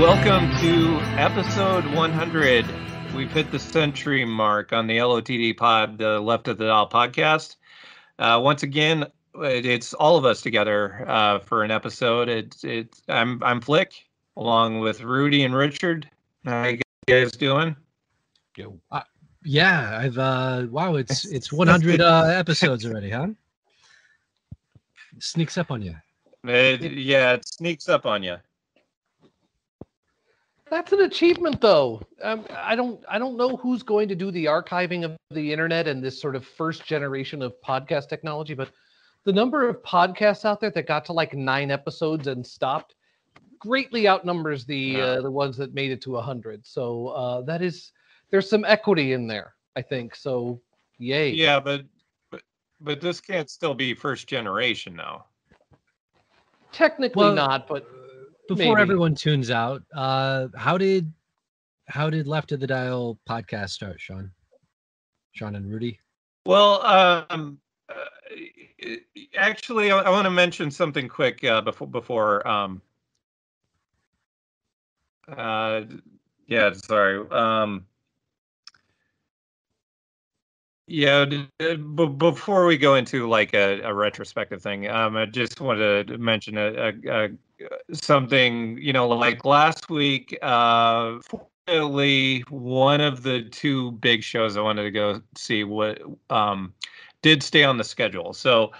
Welcome to episode 100. We've hit the century mark on the LOTD pod, the Left of the Dial podcast. Uh, once again, it's all of us together uh, for an episode. It's it's I'm I'm Flick along with Rudy and Richard. How you guys doing? Uh, yeah, I've uh wow, it's it's 100 uh episodes already, huh? Sneaks up on you. It, yeah, it sneaks up on you. That's an achievement, though. Um, I don't, I don't know who's going to do the archiving of the internet and this sort of first generation of podcast technology, but the number of podcasts out there that got to like nine episodes and stopped greatly outnumbers the uh, the ones that made it to a hundred. So uh, that is, there's some equity in there, I think. So, yay. Yeah, but but but this can't still be first generation now. Technically Well, not, but Before Maybe. everyone tunes out, uh how did how did Left of the Dial podcast start, Sean? Sean and Rudy? Well, um, uh, actually, I, I want to mention something quick uh, before before. Um, uh, yeah, sorry. Um, yeah, d- b- before we go into like a, a retrospective thing, um, I just wanted to mention a, a, a something. You know, like last week, uh, fortunately, one of the two big shows I wanted to go see what um, did stay on the schedule. So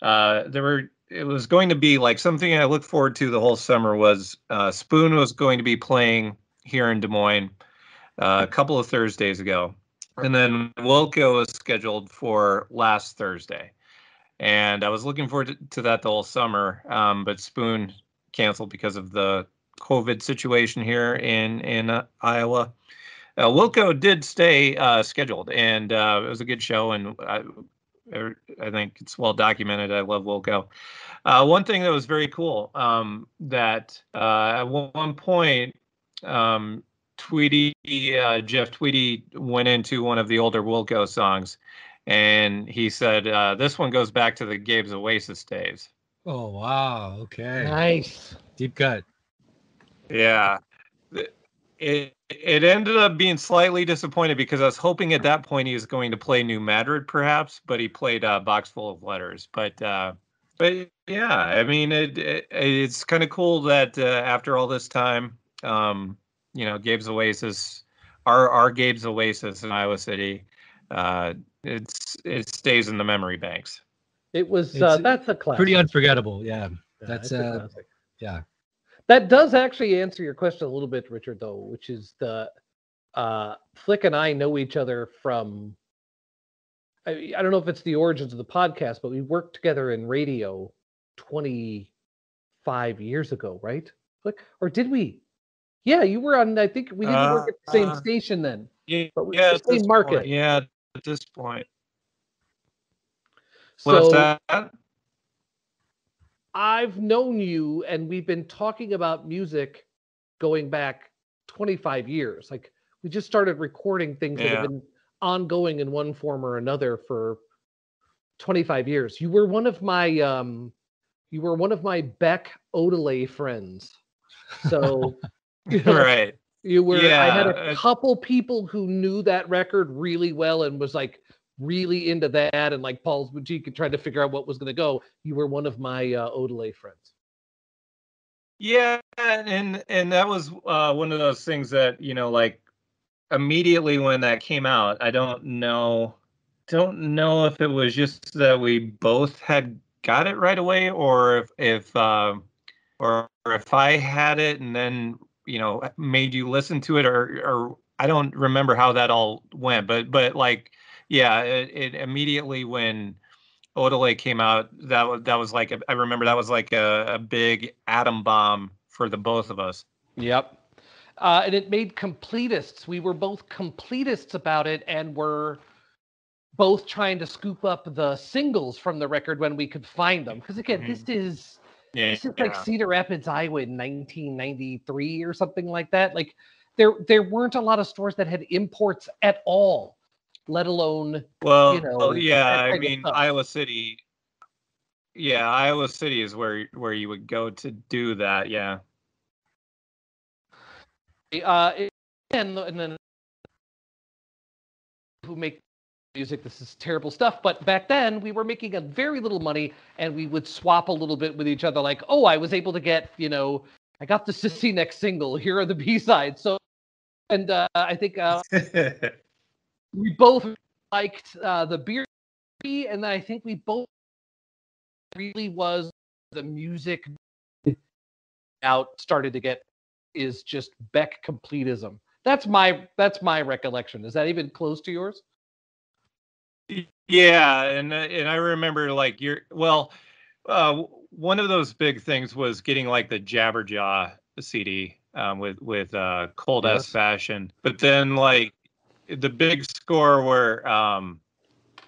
uh, there were. It was going to be like something I looked forward to the whole summer. Was uh, Spoon was going to be playing here in Des Moines uh, a couple of Thursdays ago, and then Wilco was scheduled for last Thursday, and I was looking forward to, to that the whole summer. Um, but Spoon canceled because of the COVID situation here in in uh, Iowa. Uh, Wilco did stay uh, scheduled, and uh, it was a good show, and I, I think it's well documented. I love Wilco. Uh, one thing that was very cool um, that uh, at one one point, um, Tweety, uh, Jeff Tweedy went into one of the older Wilco songs, and he said, uh, "This one goes back to the Gabe's Oasis days." Oh wow, okay. nice. Deep cut. Yeah. It it ended up being slightly disappointed because I was hoping at that point he was going to play New Madrid perhaps, but he played uh, Box Full of Letters. But uh, but yeah, I mean it, it it's kind of cool that uh, after all this time, um, you know, Gabe's Oasis, our our Gabe's Oasis in Iowa City, uh, it's it stays in the memory banks. It was. Uh, that's a classic. Pretty unforgettable. Yeah. Yeah, that's, it's a uh, classic. Yeah. That does actually answer your question a little bit, Richard, though, which is the uh Flick and I know each other from I, I don't know if it's the origins of the podcast, but we worked together in radio 25 years ago, right? Flick? Or did we? Yeah, you were on I think we didn't work at the same Uh, station then. Yeah, But we- yeah, the same market. point, yeah, at this point. What's So that? I've known you and we've been talking about music going back 25 years. Like we just started recording things that have been ongoing in one form or another for 25 years. You were one of my um you were one of my Beck Odelay friends. So right. you were yeah. I had a uh, couple people who knew that record really well and was like really into that and like Paul's boutique and trying to figure out what was going to go. You were one of my uh, Odelay friends. Yeah, and and that was uh, one of those things that you know, like immediately when that came out, I don't know, don't know if it was just that we both had got it right away, or if if um, or if I had it and then you know made you listen to it, or or I don't remember how that all went, but but like yeah, it, it immediately when Odelay came out, that was that was like a, I remember that was like a, a big atom bomb for the both of us. Yep. Uh, and it made completists. We were both completists about it and were both trying to scoop up the singles from the record when we could find them. Because again, this is Yeah, this is like Cedar Rapids, Iowa in 1993 or something like that. Like there there weren't a lot of stores that had imports at all let alone Well, you know, well, yeah, I mean. Iowa City. Yeah, Iowa City is where where you would go to do that. Yeah. uh and, and then who make music this is terrible stuff but back then we were making a very little money and we would swap a little bit with each other like oh i was able to get you know i got the Sissyneck single here are the b-sides. So and uh, i think uh, we both liked uh, the beer and then i think we both really was the music out started to get is just beck completism. That's my that's my recollection. Is that even close to yours Yeah, and uh, and I remember like you're well, uh, one of those big things was getting like the Jabberjaw CD um, with with uh, Cold Yes. Ass Fashion, but then like the big score where um,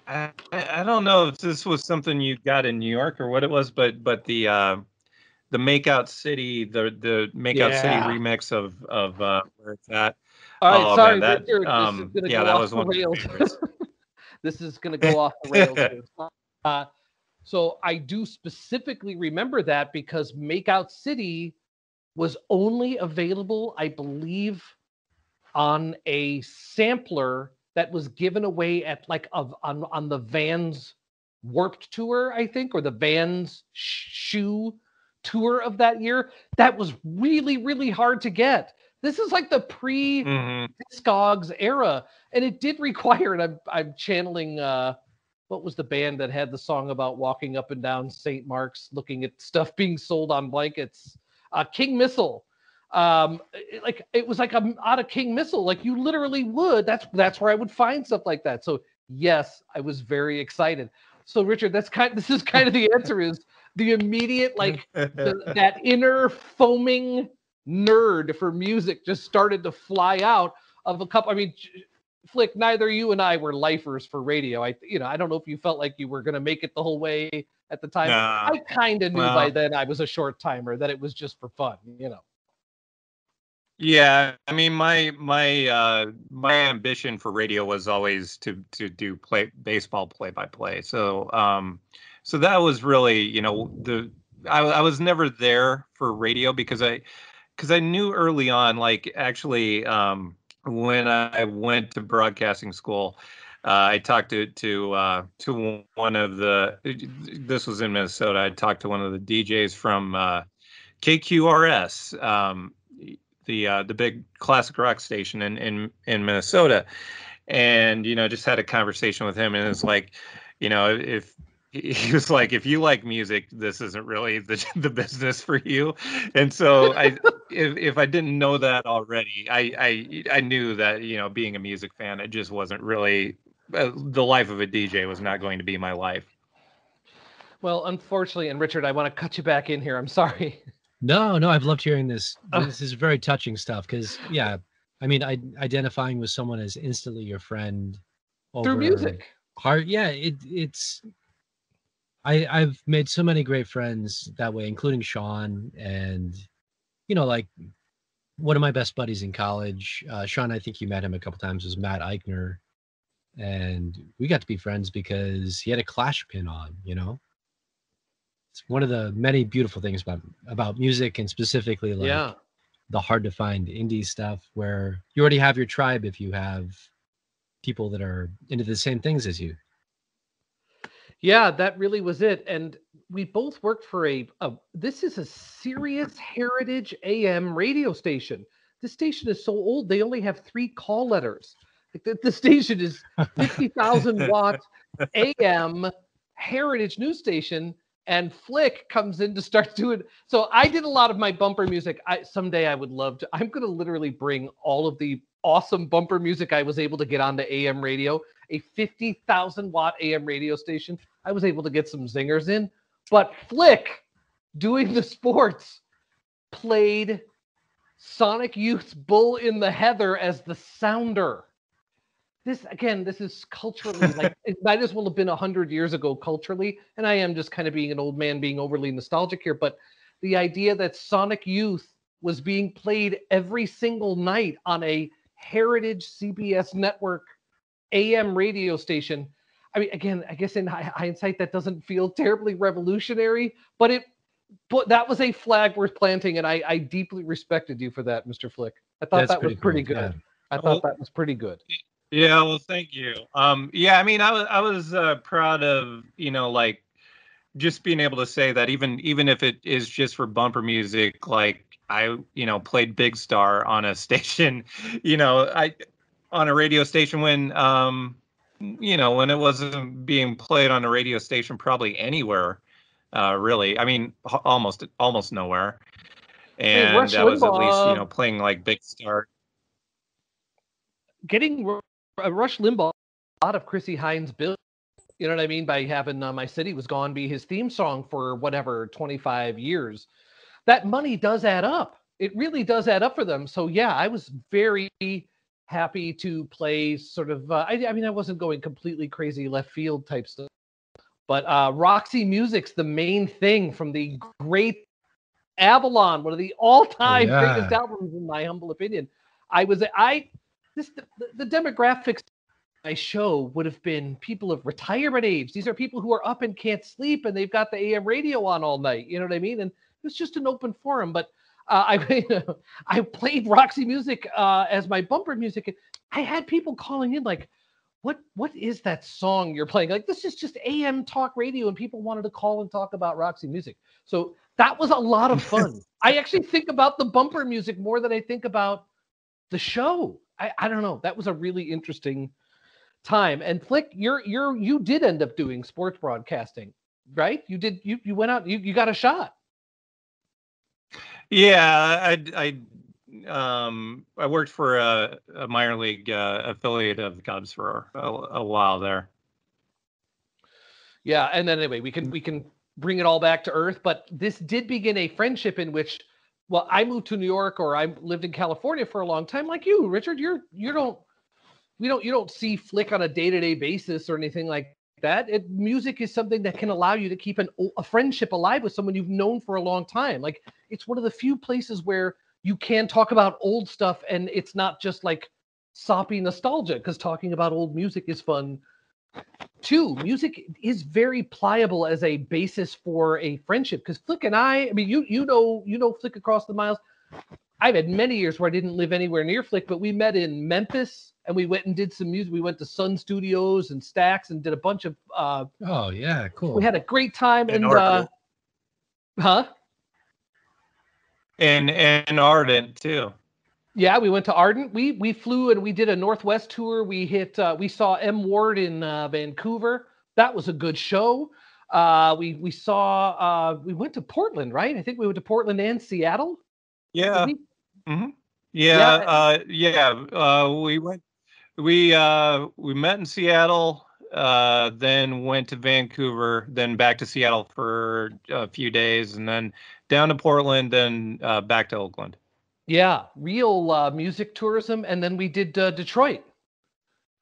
I I don't know if this was something you got in New York or what it was, but but the uh, the Makeout City the the Makeout Yeah. City remix of of uh, where it's at. all right Oh, sorry man, that, Richard, um, yeah, that was one of my favorites. this is going to go off the rails. Uh, so I do specifically remember that because Makeout City was only available, I believe, on a sampler that was given away at like of on on the Vans Warped tour, I think, or the Vans Shoe tour of that year. That was really really hard to get. This is like the pre Mhm. Discogs era, and it did require. And I'm I'm channeling. uh What was the band that had the song about walking up and down St. Mark's, looking at stuff being sold on blankets? Uh, King Missile. Um, it- like it was like I'm out of King Missile. Like you literally would. That's that's where I would find stuff like that. So yes, I was very excited. So Richard, that's kind. This is kind of the answer. Is the immediate like the, that inner foaming nerd for music just started to fly out of a couple. I mean, Flick, neither you and I were lifers for radio. I, you know, I don't know if you felt like you were going to make it the whole way at the time. I kind of knew by then I was a short timer that it was just for fun, you know. Yeah, I mean my my uh my ambition for radio was always to to do play baseball play by play. So um so that was really, you know, the I I was never there for radio because I because I knew early on like actually um when I went to broadcasting school uh, I talked to to uh, to one of the. This was in Minnesota. I talked to one of the DJs from uh, KQRS, um, the uh, the big classic rock station in in in Minnesota, and you know just had a conversation with him, and it's like, you know, if he was like, if you like music, this isn't really the the business for you, and so I if if I didn't know that already, I I I knew that you know being a music fan, it just wasn't really uh, the life of a DJ was not going to be my life. Well, unfortunately, and Richard, I want to cut you back in here. I'm sorry. No, no, I've loved hearing this. Oh. This is very touching stuff because, yeah, I mean, I, identifying with someone as instantly your friend Through over music. Heart, yeah, it, it's. I I've made so many great friends that way, including Sean, and you know, like one of my best buddies in college, uh, Sean. I think you met him a couple times. Was Matt Eichner, and we got to be friends because he had a Clash pin on. You know, it's one of the many beautiful things about about music and specifically like yeah. the hard to find indie stuff where you already have your tribe if you have people that are into the same things as you. Yeah, that really was it. And we both worked for a, a this is a serious heritage AM radio station. This station is so old, they only have three call letters. Like the, the station is 50,000 watt AM heritage news station. And Flick comes in to start doing. So I did a lot of my bumper music. I someday I would love to. I'm going to literally bring all of the awesome bumper music I was able to get onto AM radio, a 50,000 watt AM radio station. I was able to get some zingers in, but Flick doing the sports played Sonic Youth's Bull in the Heather as the sounder. This again, this is culturally like it might as well have been a hundred years ago culturally, and I am just kind of being an old man being overly nostalgic here, but the idea that Sonic Youth was being played every single night on a heritage CBS network AM radio station. I mean, again, I guess in hindsight, that doesn't feel terribly revolutionary, but it, but that was a flag worth planting, and I, I deeply respected you for that, Mr. Flick. I thought That's that was pretty cool, good. yeah. I thought Well- that was pretty good. Yeah, well, thank you. Um, yeah, I mean, I was I was uh, proud of you know like just being able to say that even even if it is just for bumper music, like I you know played Big Star on a station, you know I on a radio station when um you know when it wasn't being played on a radio station probably anywhere uh really i mean h- almost almost nowhere and Rush that was at least you know playing like big star Getting uh, Rush Limbaugh, out of Chrissie Hynde's bill. You know what I mean by having uh, "My City Was Gone" be his theme song for whatever 25 years. That money does add up. It really does add up for them. So yeah, I was very happy to play sort of. Uh, I, I mean, I wasn't going completely crazy left field type stuff, but uh, Roxy Music's the main thing from the great Avalon, one of the all-time Yeah. greatest albums in my humble opinion. I was I this the, the demographics my show would have been people of retirement age. These are people who are up and can't sleep, and they've got the AM radio on all night. You know what I mean? And it's just an open forum. But uh, I I played Roxy music uh, as my bumper music. I had people calling in like, "What what is that song you're playing?" Like this is just AM talk radio, and people wanted to call and talk about Roxy music. So that was a lot of fun. I actually think about the bumper music more than I think about the show. I, I don't know. That was a really interesting time. And Flick, you're you're you did end up doing sports broadcasting, right? You did you you went out you, you got a shot. Yeah, I I um I worked for a, a minor league uh, affiliate of the Cubs for a, a while there. Yeah, and then anyway, we can we can bring it all back to earth, but this did begin a friendship in which well, I moved to New York or I lived in California for a long time like you, Richard. You're you don't we don't you don't see Flick on a day-to-day basis or anything like that. It, music is something that can allow you to keep an, a friendship alive with someone you've known for a long time. Like it's one of the few places where you can talk about old stuff and it's not just like soppy nostalgia because talking about old music is fun too. Music is very pliable as a basis for a friendship because Flick and I, I mean, you you know you know Flick across the miles. I've had many years where I didn't live anywhere near Flick, but we met in Memphis and we went and did some music. We went to Sun Studios and Stax and did a bunch of. uh Oh yeah, cool. We had a great time And and, uh, huh? And and Ardent too. Yeah, we went to Ardent. We we flew and we did a Northwest tour. We hit uh, we saw M Ward in uh, Vancouver. That was a good show. Uh, we we saw uh, we went to Portland, right? I think we went to Portland and Seattle. Yeah. We? Yeah, Yeah. uh, yeah. Uh, we went. We uh, we met in Seattle. Uh, then went to Vancouver. Then back to Seattle for a few days, and then down to Portland. Then uh, back to Oakland. Yeah, real uh, music tourism, and then we did uh, Detroit.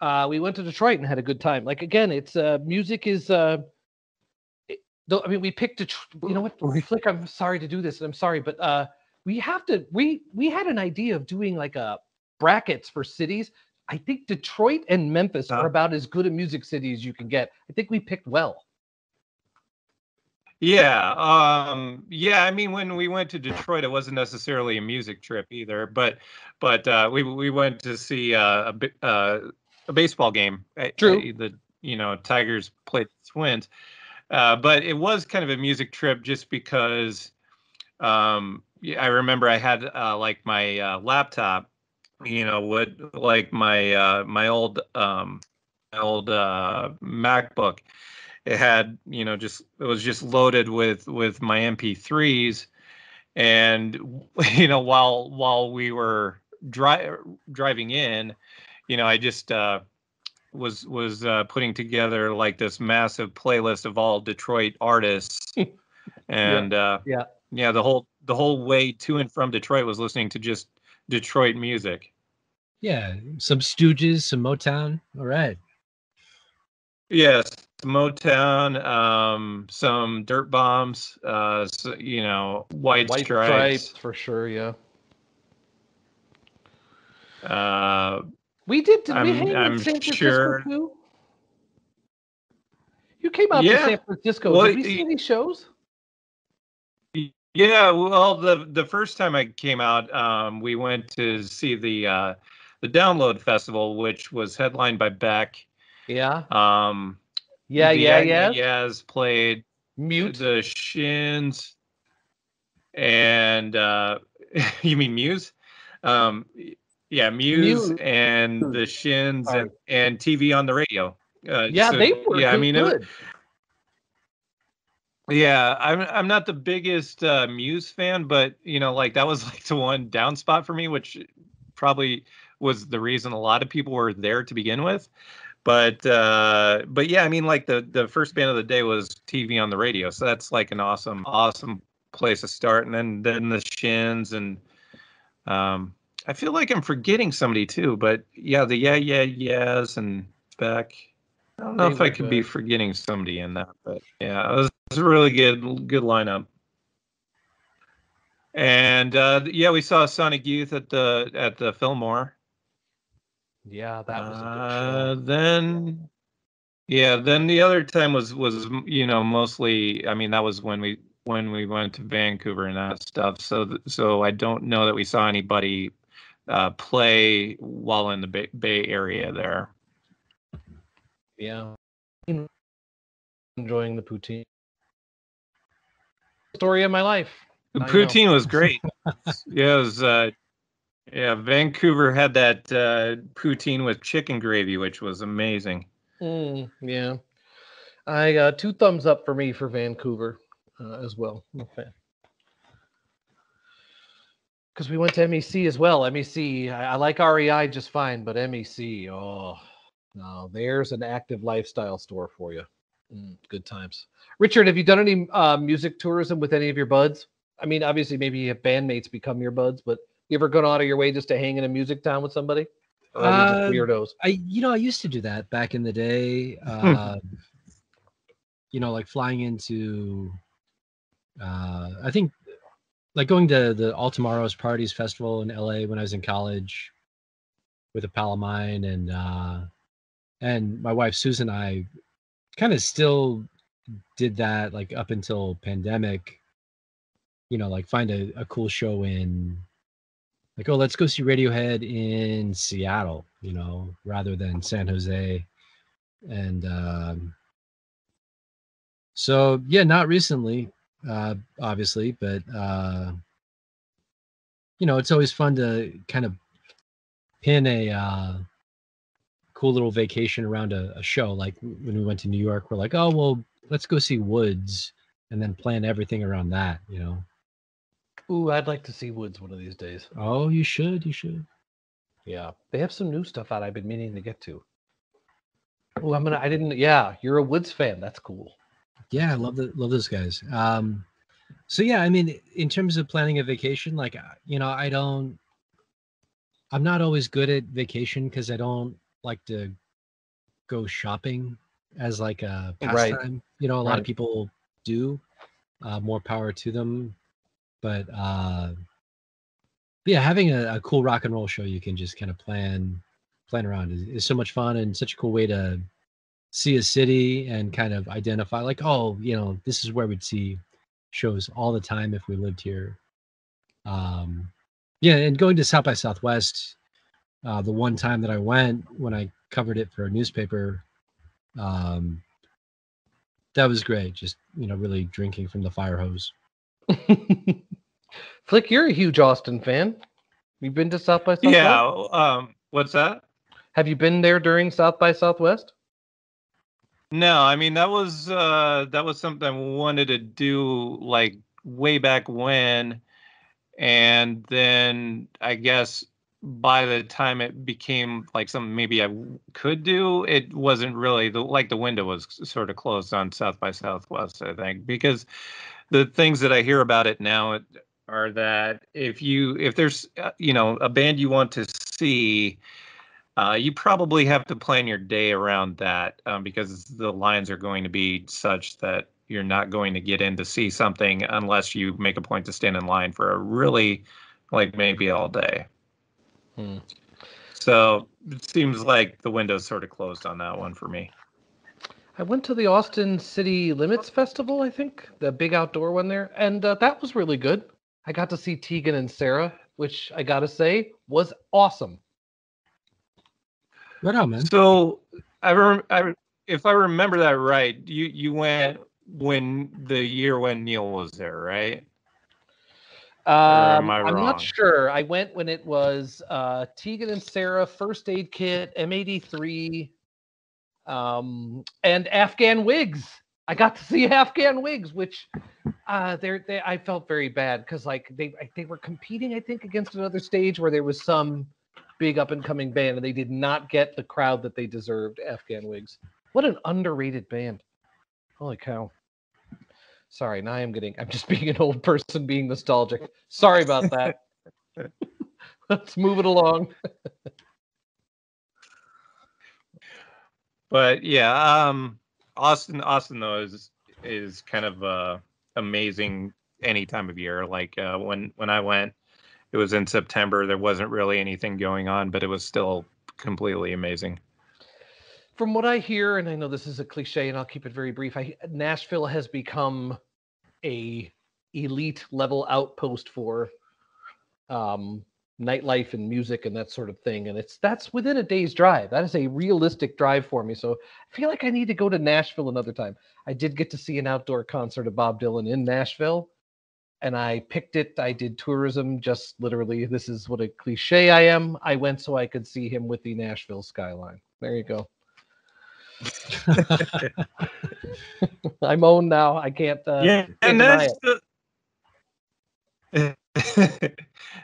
Uh, we went to Detroit and had a good time. Like again, it's uh, music is. Uh, it- I mean, we picked Detroit. You know what, Flick? I'm sorry to do this, and I'm sorry, but uh, we have to. We we had an idea of doing like a brackets for cities. I think Detroit and Memphis are about as good a music city as you can get. I think we picked well. Yeah, um, yeah. I mean, when we went to Detroit, it wasn't necessarily a music trip either, but but uh, we we went to see uh, a uh, a baseball game. Uh, True. uh, The you know Tigers played the Twins, uh, but it was kind of a music trip just because. Um, I remember I had uh, like my uh, laptop, you know, would like my uh, my old um, my old uh, MacBook. It had you know just it was just loaded with with my mp3s and you know while while we were dri- driving in you know i just uh was was uh putting together like this massive playlist of all detroit artists. And uh Yeah. yeah the whole the whole way to and from detroit was listening to just detroit music yeah, some Stooges, some Motown. All right. Yes, Motown, um, some Dirt Bombs, uh, so, you know, White, White Stripes. stripes for sure. Yeah. Uh, We did. Did we I'm- hang I'm in San Francisco sure- too? You came out to San Francisco. Well, did we see y- any shows? Yeah, well, the the first time I came out, um, we went to see the uh, the Download Festival, which was headlined by Beck. Yeah. Um, Yeah. Yeah. Yeah. Yes played Mute. the Shins, and uh, you mean Muse? Um, yeah, Muse, Muse. and the Shins and, and TV on the radio. Uh, yeah, so- they were. Yeah, I mean, it, good. Yeah, I'm I'm not the biggest uh, Muse fan, but you know, like that was like the one down spot for me, which probably was the reason a lot of people were there to begin with. But uh, but yeah, I mean, like the the first band of the day was TV on the radio, so that's like an awesome awesome place to start, and then then the Shins and um, I feel like I'm forgetting somebody too, but yeah, the yeah yeah yeahs and Beck. I don't know if I could be forgetting somebody in that, but yeah, it was, it was a really good good lineup. And uh, yeah, we saw Sonic Youth at the at the Fillmore. Yeah, that was a good Uh, then, yeah, then the other time was was you know mostly. I mean, that was when we when we went to Vancouver and that stuff. So so I don't know that we saw anybody uh, play while in the Bay, Bay Area there. Yeah. Enjoying the poutine. Story of my life. The poutine was great. yeah, it was. Uh, yeah, Vancouver had that uh, poutine with chicken gravy, which was amazing. Mm, yeah. I uh, two thumbs up for me for Vancouver uh, as well. Okay. Because we went to MEC as well. MEC, I, I like REI just fine, but MEC, oh no, there's an active lifestyle store for you. Mm, good times. Richard, have you done any uh, music tourism with any of your buds? I mean, obviously, maybe you have bandmates become your buds, but you ever gone out of your way just to hang in a music town with somebody? Or are we just Um, weirdos. I you know I used to do that back in the day. Uh, you know, like flying into. Uh, I think, like going to the All Tomorrows Parties Festival in LA when I was in college, with a pal of mine, and uh, and my wife Susan and I, kind of still did that like up until pandemic. You know, like find a, a cool show in like oh let's go see radiohead in seattle you know rather than san jose and um so yeah not recently uh obviously but uh you know it's always fun to kind of pin a uh cool little vacation around a, a show like when we went to new york we're like oh well let's go see woods and then plan everything around that you know Ooh, I'd like to see Woods one of these days. oh you should you should Yeah, they have some new stuff out. I've been meaning to get to. Oh, I'm gonna. I didn't. Yeah, you're a Woods fan. That's cool. Yeah, I love the love those guys. Um, so yeah, I mean, in terms of planning a vacation, like uh, you know, I don't, I'm not always good at vacation because I don't like to go shopping as like a Right. pastime. You know, a lot Right. of people do. Uh, more power to them, but uh, yeah, having a, a cool rock and roll show you can just kind of plan plan around is, is so much fun and such a cool way to see a city and kind of identify like oh you know this is where we'd see shows all the time if we lived here um yeah and going to south by southwest uh the one time that i went when i covered it for a newspaper um that was great just you know really drinking from the fire hose Flick, you're a huge Austin fan. You've been to South by Southwest. Yeah. Um, what's that? Have you been there during South by Southwest? No, I mean that was uh that was something I wanted to do like way back when and then I guess by the time it became like something maybe I could do, it wasn't really the like the window was sort of closed on South by Southwest, I think, because the things that I hear about it now are that if you if there's uh, you know a band you want to see uh, you probably have to plan your day around that um, because the lines are going to be such that you're not going to get in to see something unless you make a point to stand in line for a really like maybe all day. Hmm. So it seems like the window's sort of closed on that one for me. I went to the Austin City Limits Festival, I think, the big outdoor one there, and uh, that was really good. I got to see Tegan and Sara, which I got to say was awesome. Right on, man. So I, rem- I if I remember that right, you you went when the year when Neil was there, right? Am Um, I I'm not sure. I went when it was uh, Tegan and Sara, First Aid Kit, M83, um, and Afghan Whigs. I got to see Afghan Whigs, which uh, they're, they I felt very bad because like they they were competing, I think, against another stage where there was some big up and coming band, and they did not get the crowd that they deserved. Afghan Whigs. What an underrated band. Holy cow. Sorry, now I'm getting, I'm just being an old person being nostalgic. Sorry about that. Let's move it along. But yeah, um, Austin, Austin though is is kind of uh, amazing any time of year. Like uh, when when I went, it was in September. There wasn't really anything going on, but it was still completely amazing. From what I hear, and I know this is a cliche and I'll keep it very brief, I, Nashville has become a elite level outpost for um, nightlife and music and that sort of thing. And it's that's within a day's drive. That is a realistic drive for me. So I feel like I need to go to Nashville another time. I did get to see an outdoor concert of Bob Dylan in Nashville. And I picked it. I did tourism just literally. This is what a cliche I am. I went so I could see him with the Nashville skyline. There you go. I'm owned now. I can't. Uh, yeah, can't and deny it. Nashville,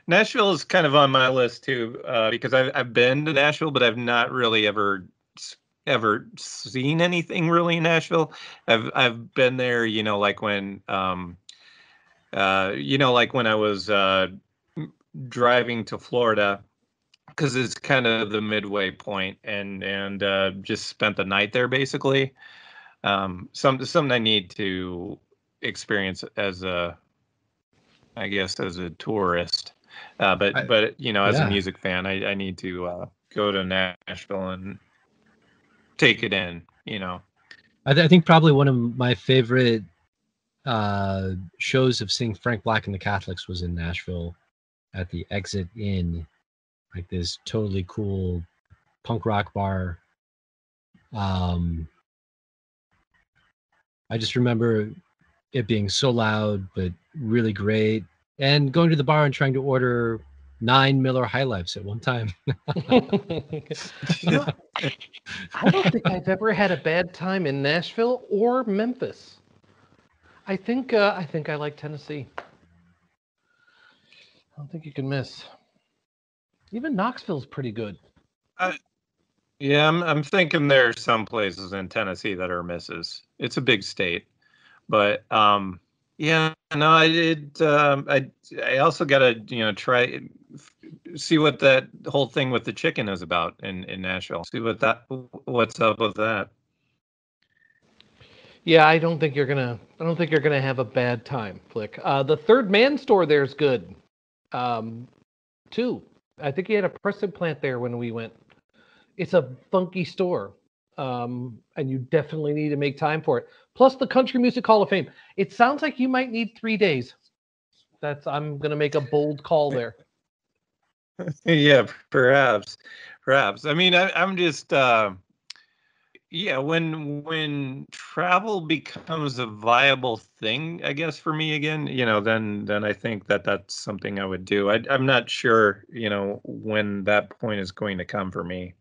Nashville is kind of on my list too, uh, because I've I've been to Nashville, but I've not really ever ever seen anything really in Nashville. I've I've been there, you know, like when um, uh, you know, like when I was uh, driving to Florida, because it's kind of the midway point, and and uh, just spent the night there basically. Um, some something I need to experience as a I guess as a tourist. Uh, but I- but you know, as yeah. a music fan, I, I need to uh, go to Nashville and take it in. You know, I, th- I think probably one of my favorite uh, shows of seeing Frank Black and the Catholics was in Nashville at the Exit Inn, like this totally cool punk rock bar. Um, I just remember it being so loud, but really great, and going to the bar and trying to order nine Miller High Lifes at one time. I don't think I've ever had a bad time in Nashville or Memphis. I think uh, I think I like Tennessee. I don't think you can miss. Even Knoxville's pretty good. yeah, I'm I'm thinking there's some places in Tennessee that are misses. It's a big state, but um, yeah, no, I did. Um, I I also got to you know try see what that whole thing with the chicken is about in in Nashville. See what that what's up with that. Yeah, I don't think you're gonna. I don't think you're gonna have a bad time, Flick. Uh, the third man store there's good, um, too. I think he had a press implant there when we went. It's a funky store, um, and you definitely need to make time for it. Plus, the Country Music Hall of Fame. It sounds like you might need three days. That's. I'm gonna make a bold call there. yeah, perhaps, perhaps. I mean, I, I'm just, uh, yeah. When when travel becomes a viable thing, I guess for me again, you know, then then I think that that's something I would do. I, I'm not sure, you know, when that point is going to come for me.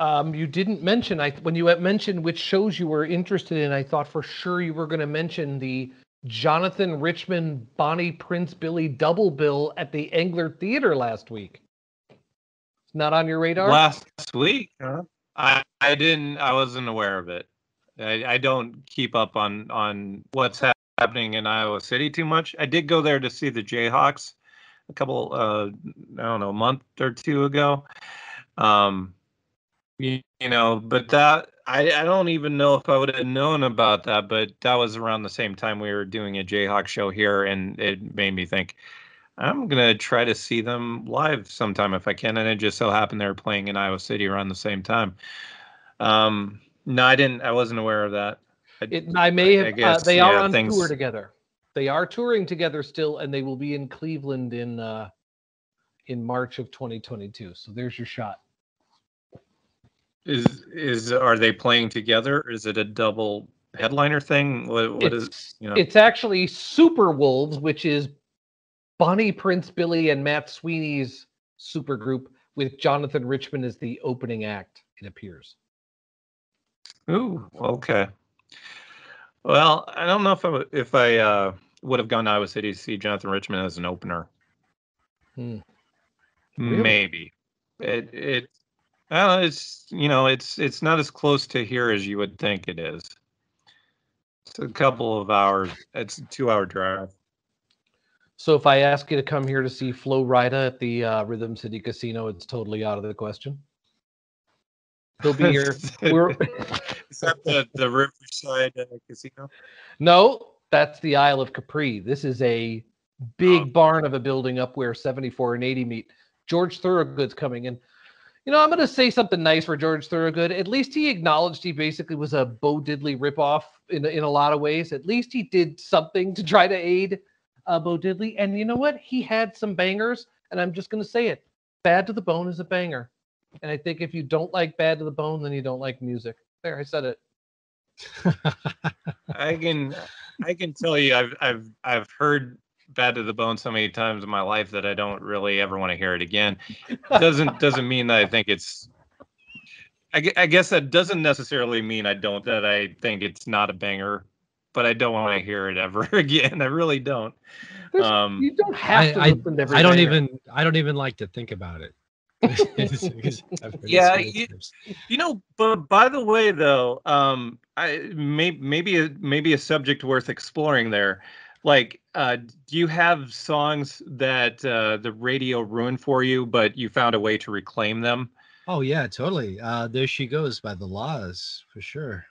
Um, you didn't mention I when you mentioned which shows you were interested in. I thought for sure you were going to mention the Jonathan Richman Bonnie Prince Billy double bill at the Englert Theater last week. It's not on your radar. Last week, huh? I I didn't. I wasn't aware of it. I, I don't keep up on on what's happening in Iowa City too much. I did go there to see the Jayhawks a couple uh I don't know a month or two ago. Um, you, you know, but that I I don't even know if I would have known about that. But that was around the same time we were doing a Jayhawk show here, and it made me think. I'm gonna try to see them live sometime if I can, and it just so happened they're playing in Iowa City around the same time. Um, no, I didn't. I wasn't aware of that. I, It, I may I have. uh, guess, they are yeah, on things- tour together. They are touring together still, and they will be in Cleveland in uh, in March of 2022. So there's your shot. is is are they playing together? Is it a double headliner thing? What what is? you know? it's actually Super Wolves, which is Bonnie Prince Billy and Matt Sweeney's supergroup with Jonathan Richman as the opening act. It appears. Ooh, okay. Well, I don't know if I would- if I uh, would have gone to Iowa City to see Jonathan Richman as an opener. Hmm. Really? Maybe it it. I it's you know it's it's not as close to here as you would think it is. It's a couple of hours. It's a two-hour drive. So if I ask you to come here to see Flo Rida at the uh, Rhythm City Casino, it's totally out of the question. He'll be here. We're Is that the, the Riverside uh, Casino? no, that's the Isle of Capri. This is a big Oh. barn of a building up where 74 and 80 meet. George Thorogood's coming in. You know, I'm going to say something nice for George Thorogood. At least he acknowledged he basically was a Bo Diddley ripoff in in a lot of ways. At least he did something to try to aid uh, Bo Diddley. And you know what? He had some bangers, and I'm just going to say it. Bad to the Bone is a banger. And I think if you don't like Bad to the Bone, then you don't like music. There, I said it. I can I can tell you I've I've I've heard Bad to the Bone so many times in my life that I don't really ever want to hear it again. Doesn't doesn't mean that I think it's I, I guess that doesn't necessarily mean I don't that I think it's not a banger, but I don't want to hear it ever again. I really don't. Um You don't have to I- listen to every I don't even I don't even like to think about it. Because I've heard it so Yeah, you- You know, but by the way, though, um, I may, maybe a, maybe a subject worth exploring there. Like, uh, do you have songs that uh, the radio ruined for you, but you found a way to reclaim them? Oh yeah, totally. Uh, there she goes by the La's for sure.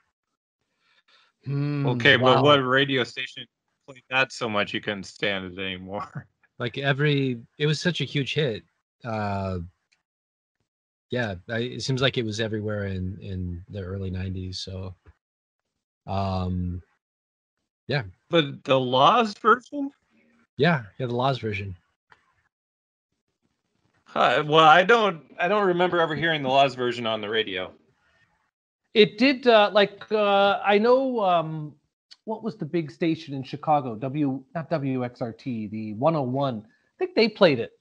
Hmm, Okay, wow. but what radio station played that so much you couldn't stand it anymore? Like every, it was such a huge hit. Uh, yeah, I, it seems like it was everywhere in in the early '90s. So, um, yeah. But the La's version? yeah, yeah, the La's version. Huh, well, I don't I don't remember ever hearing the La's version on the radio. It did uh, like uh, I know um, what was the big station in Chicago? W not WXRT, the 101. I think they played it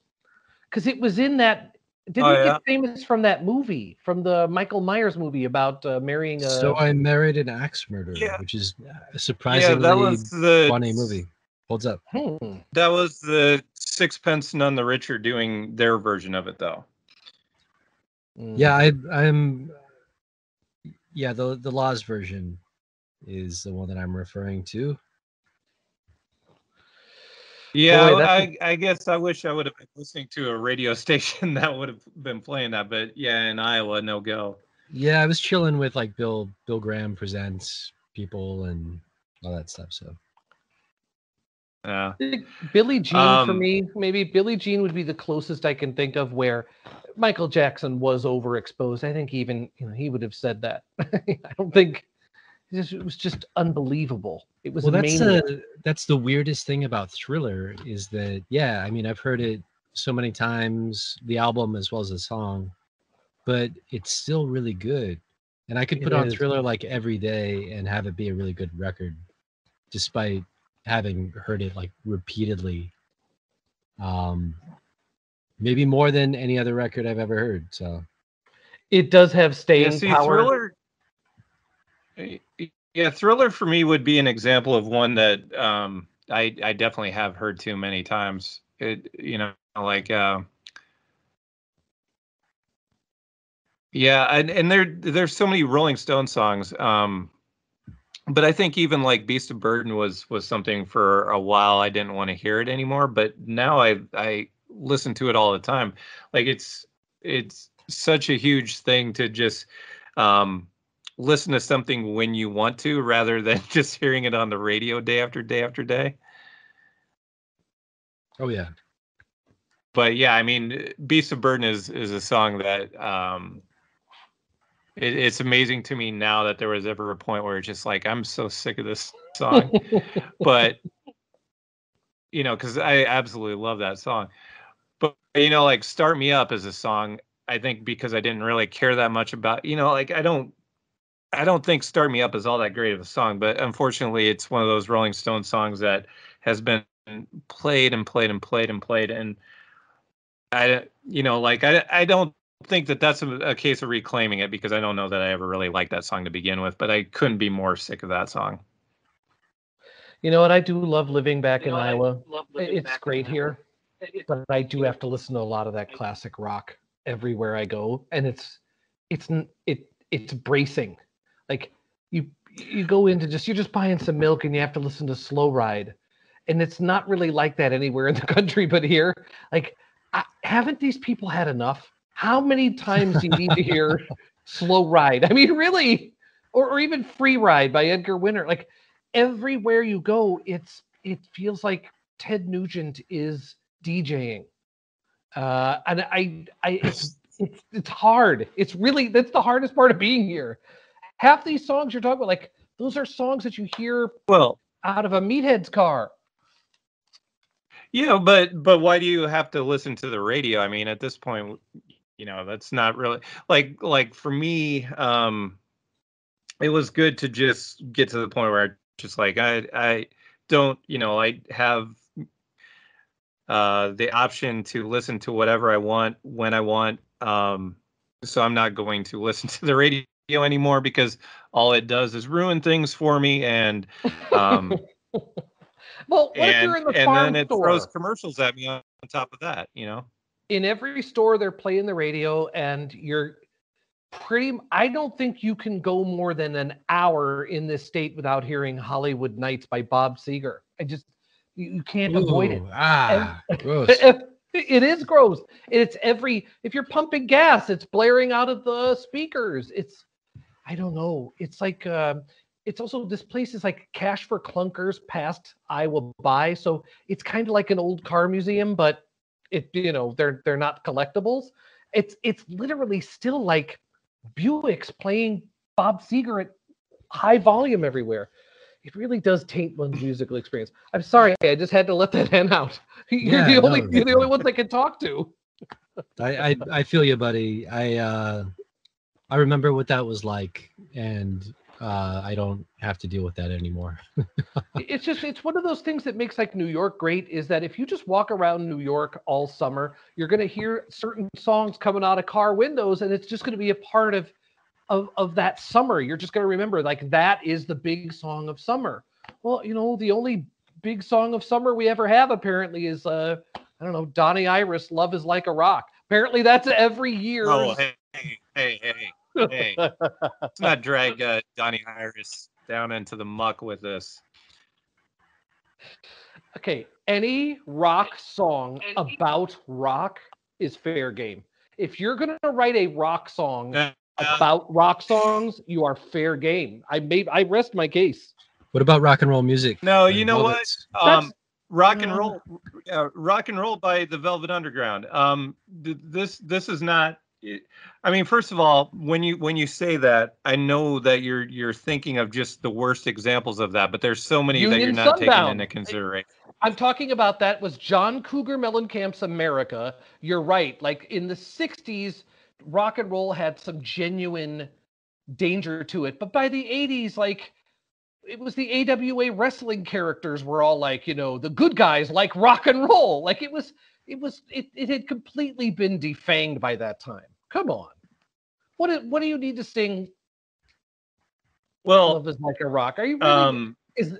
because it was in that. Didn't Oh, yeah? get famous from that movie, from the Michael Myers movie about uh, marrying a? so I married an axe murderer, Yeah. which is a Yeah, surprisingly that was the funny movie. Holds up. Hmm. That was the Sixpence None the Richer doing their version of it, though. Yeah, I, I'm. Yeah, the the La's version is the one that I'm referring to. Yeah, Boy, I, I guess I wish I would have been listening to a radio station that would have been playing that, but yeah, in Iowa, no go. Yeah, I was chilling with like Bill Bill Graham presents people and all that stuff. So Yeah. I think Billie Jean for Um, me, maybe Billie Jean would be the closest I can think of where Michael Jackson was overexposed. I think even you know he would have said that. I don't think it, was just unbelievable. It was well, that's mania. the that's the weirdest thing about Thriller is that yeah, I mean I've heard it so many times, the album as well as the song, but it's still really good. And I could It put on is. Thriller like every day and have it be a really good record, despite having heard it like repeatedly. Um, maybe more than any other record I've ever heard. So It does have Yeah, staying see, power. Thriller. y- y- Yeah, Thriller for me would be an example of one that um, I I definitely have heard too many times. It you know like uh, yeah, and and there there's so many Rolling Stone songs. Um, but I think even like Beast of Burden was was something for a while I didn't want to hear it anymore. But now I I listen to it all the time. Like it's it's such a huge thing to just um, listen to something when you want to rather than just hearing it on the radio day after day after day. oh yeah. but yeah, I mean, Beast of Burden is is a song that um, it, it's amazing to me now that there was ever a point where it's just like I'm so sick of this song, but you know, because I absolutely love that song. But you know, like "Start Me Up" is a song I think because I didn't really care that much about, you know, like I don't I don't think "Start Me Up" is all that great of a song, but unfortunately, it's one of those Rolling Stone songs that has been played and played and played and played, and I, you know, like I, I don't think that that's a, a case of reclaiming it because I don't know that I ever really liked that song to begin with, but I couldn't be more sick of that song. You know what? I do love living back you in Iowa. It's great here, but I do have to listen to a lot of that classic rock everywhere I go, and it's it's it it's bracing. Like you you go into just you're just buying some milk and you have to listen to Slow Ride, and it's not really like that anywhere in the country, but here, like, I, haven't these people had enough? How many times do you need to hear Slow Ride? I mean, really, or, or even Free Ride by Edgar Winter. Like everywhere you go, it's it feels like Ted Nugent is DJing. Uh, and I, I, it's, it's, it's hard. It's really, that's the hardest part of being here. Half these songs you're talking about, like those are songs that you hear well out of a meathead's car. Yeah, but but why do you have to listen to the radio? I mean, at this point, you know, that's not really like like for me, um it was good to just get to the point where I just like I I don't, you know, I have uh the option to listen to whatever I want when I want. Um so I'm not going to listen to the radio anymore because all it does is ruin things for me and um well, what and, if you're in the and farm then it store? throws commercials at me on, on top of that, you know. In every store they're playing the radio and you're pretty i don't think you can go more than an hour in this state without hearing hollywood nights by bob seger. I just you, can't avoid it. Ooh, Ah, gross. it is gross. It's every if you're pumping gas it's blaring out of the speakers. It's i don't know. It's like uh, it's also this place is like cash for clunkers past iowa buy. So it's kind of like an old car museum but it you know they're they're not collectibles. It's it's literally still like buicks playing bob seger at high volume everywhere. It really does taint one's musical experience. I'm sorry i just had to let that end out. You're Yeah, the only no. you're the only ones i can talk to. I, I I feel you, buddy. I uh I remember what that was like, and uh I don't have to deal with that anymore. it's just it's one of those things that makes like New York great is that if you just walk around New York all summer, you're going to hear certain songs coming out of car windows and it's just going to be a part of of of that summer. You're just going to remember like that is the big song of summer. Well, you know, the only big song of summer we ever have apparently is uh I don't know, Donnie Iris Love is like a rock. Apparently that's every year. Oh, hey, hey, hey, hey, hey. Let's not drag uh, Donnie Iris down into the muck with this. Okay, any rock song about rock is fair game. If you're going to write a rock song Uh, about rock songs, you are fair game. I made I rest my case. What about rock and roll music? No, you and know what? Velvets? Um, rock and roll, uh, rock and roll by the Velvet Underground. Um, th- this this is not. I mean, first of all, when you when you say that, I know that you're you're thinking of just the worst examples of that, but there's so many that you're Union not taking into consideration. I'm talking about that was John Cougar Mellencamp's America. You're right. Like in the 60s, rock and roll had some genuine danger to it. But by the 80s, like it was the AWA wrestling characters were all like, you know, the good guys like rock and roll. Like it was, it was, it, it had completely been defanged by that time. Come on. What, do- what do you need to sing Well, Love is like a rock? Are you really, um, is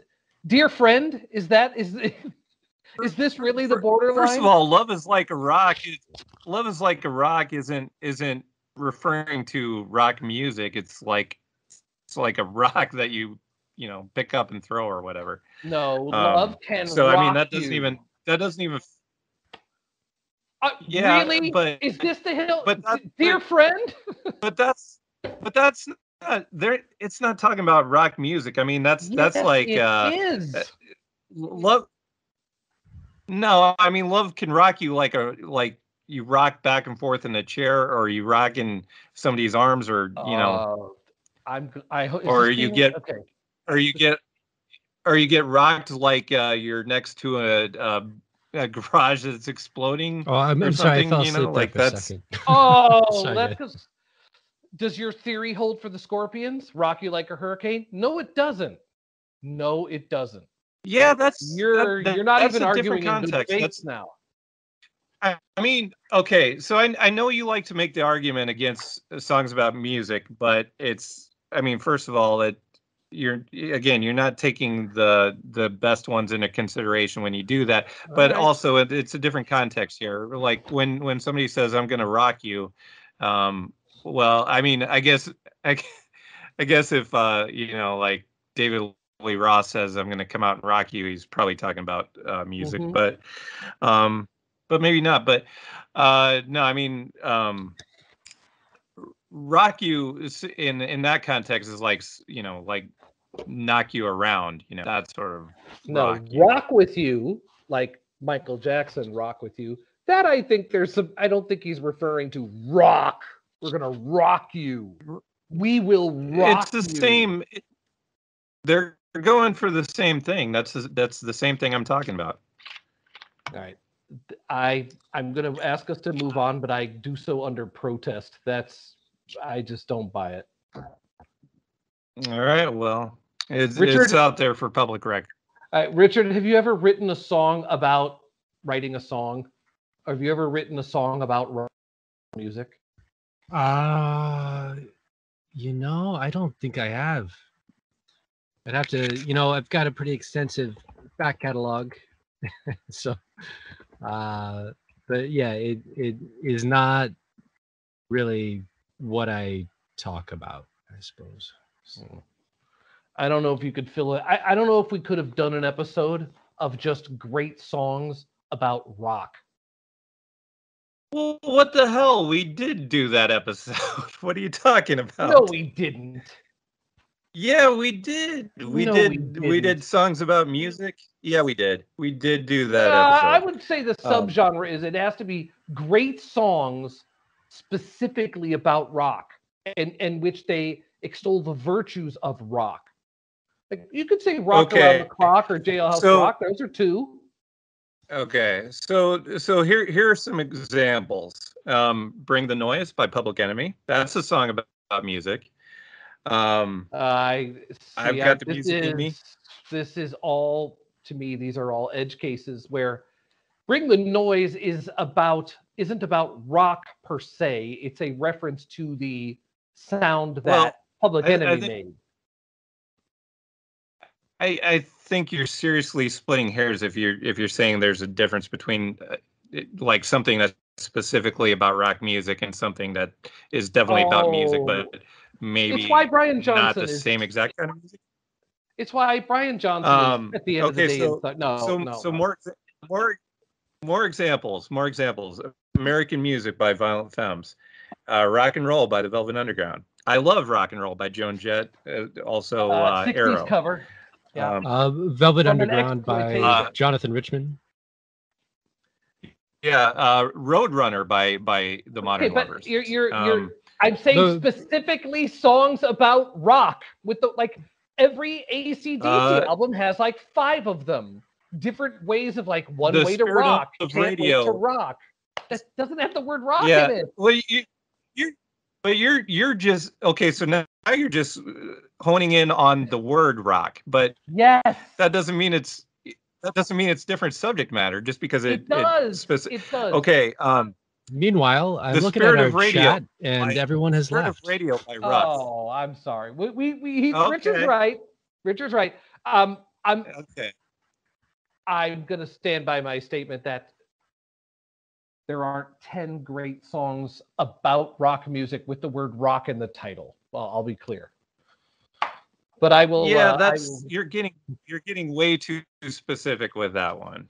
dear friend is that is is this really the borderline First of all, love is like a rock. Love is like a rock isn't isn't referring to rock music. It's like it's like a rock that you you know pick up and throw or whatever. no Um, love can so I mean that doesn't you. even that doesn't even Uh, yeah. really But is this the hill but dear friend but that's but that's not there. It's not talking about rock music. I mean that's that's like it uh is. love. No, I mean love can rock you like a like you rock back and forth in a chair, or you rock in somebody's arms, or you know, Uh, I'm. I hope. Or you get- okay. or you get or you get rocked like uh, you're next to a, a, a garage that's exploding. Oh, I'm, or I'm sorry, I something, fell you know, asleep like there a that's- second. Oh, Sorry, that's because. Does your theory hold for the Scorpions? Rock you like a hurricane? No, it doesn't. No, it doesn't. Yeah, that's You're that- you're not even arguing different in good context. That's now. I, I mean, okay, so I I know you like to make the argument against uh, songs about music, but it's I mean, first of all, it you're again you're not taking the the best ones into consideration when you do that but Alright. also it, it's a different context here like when when somebody says i'm going to rock you um well i mean i guess i, I guess if uh you know like david lee roth says i'm going to come out and rock you he's probably talking about uh music Mhm. but um but maybe not but uh no i mean um rock you is- in in that context is like you know like knock you around you know that sort of No, rock rock, with you, like Michael Jackson, rock with you. That I think there's some. I don't think he's referring to rock. We're gonna rock you. We will rock. it's the you. same they're going for the same thing that's the- that's the same thing i'm talking about All right. I I'm gonna ask us to move on, but I do so under protest. That's I just don't buy it. all right well it's, Richard- it's out there for public record All right, Richard, have you ever written a song about writing a song? Or have you ever written a song about music? Uh, you know, I don't think I have. I'd have to, you know, I've got a pretty extensive back catalog. so, uh, but yeah, it, it is not really what I talk about, I suppose. So- I don't know if you could fill it. I, I don't know if we could have done an episode of just great songs about rock. well what the hell we did do that episode what are you talking about No, we didn't. yeah we did we No, did we we, did songs about music yeah we did we did do that Uh, I would say the Um, subgenre is it has to be great songs specifically about rock and and which they extol the virtues of rock. Like you could say rock around the clock or jailhouse So- rock. Those are two. Okay, so so here here are some examples. Um, "Bring the Noise" by Public Enemy. That's a song about, about music. Um, I I've got I- the music in me. This is all to me. These are all edge cases where "Bring the Noise" is about isn't about rock per se. It's a reference to the sound that Well, Public I- I Enemy think- made. I I think you're seriously splitting hairs if you're if you're saying there's a difference between uh, it- like something that's specifically about rock music and something that is definitely about music, Oh. but maybe It's why Brian Johnson not the is. same exact kind of music. It's why Brian Johnson Um, at the end of the okay, day. so- th- no, so no, so no. more more more examples more examples american music by violent femmes uh, rock and roll by the velvet underground i love rock and roll by joan jett uh, also uh, 60s arrow cover. Yeah. Um, Uh, Velvet From Underground by Uh, Jonathan Richman. yeah uh, roadrunner by by the modern okay, but lovers you're you're you're. Um, I'm saying the- specifically songs about rock with the like every ACDC Uh, album has like five of them. Different ways of like one The way to rock. of can't to rock. That doesn't have the word rock yeah in it. well you you but you're you're just okay so now you're just uh, honing in on the word rock but Yes. that doesn't mean it's that doesn't mean it's different subject matter just because it, it does. speci- it does. okay um Meanwhile, I'm The looking at our Radio chat and by- everyone has Spirit of left. radio by rush Oh, I'm sorry. We we, we he, Richard's right. Richard's right. Um, I'm okay I'm going to stand by my statement that there aren't 10 great songs about rock music with the word rock in the title. Well, I'll be clear. But I will. yeah uh, that's will- you're getting you're getting way too specific with that one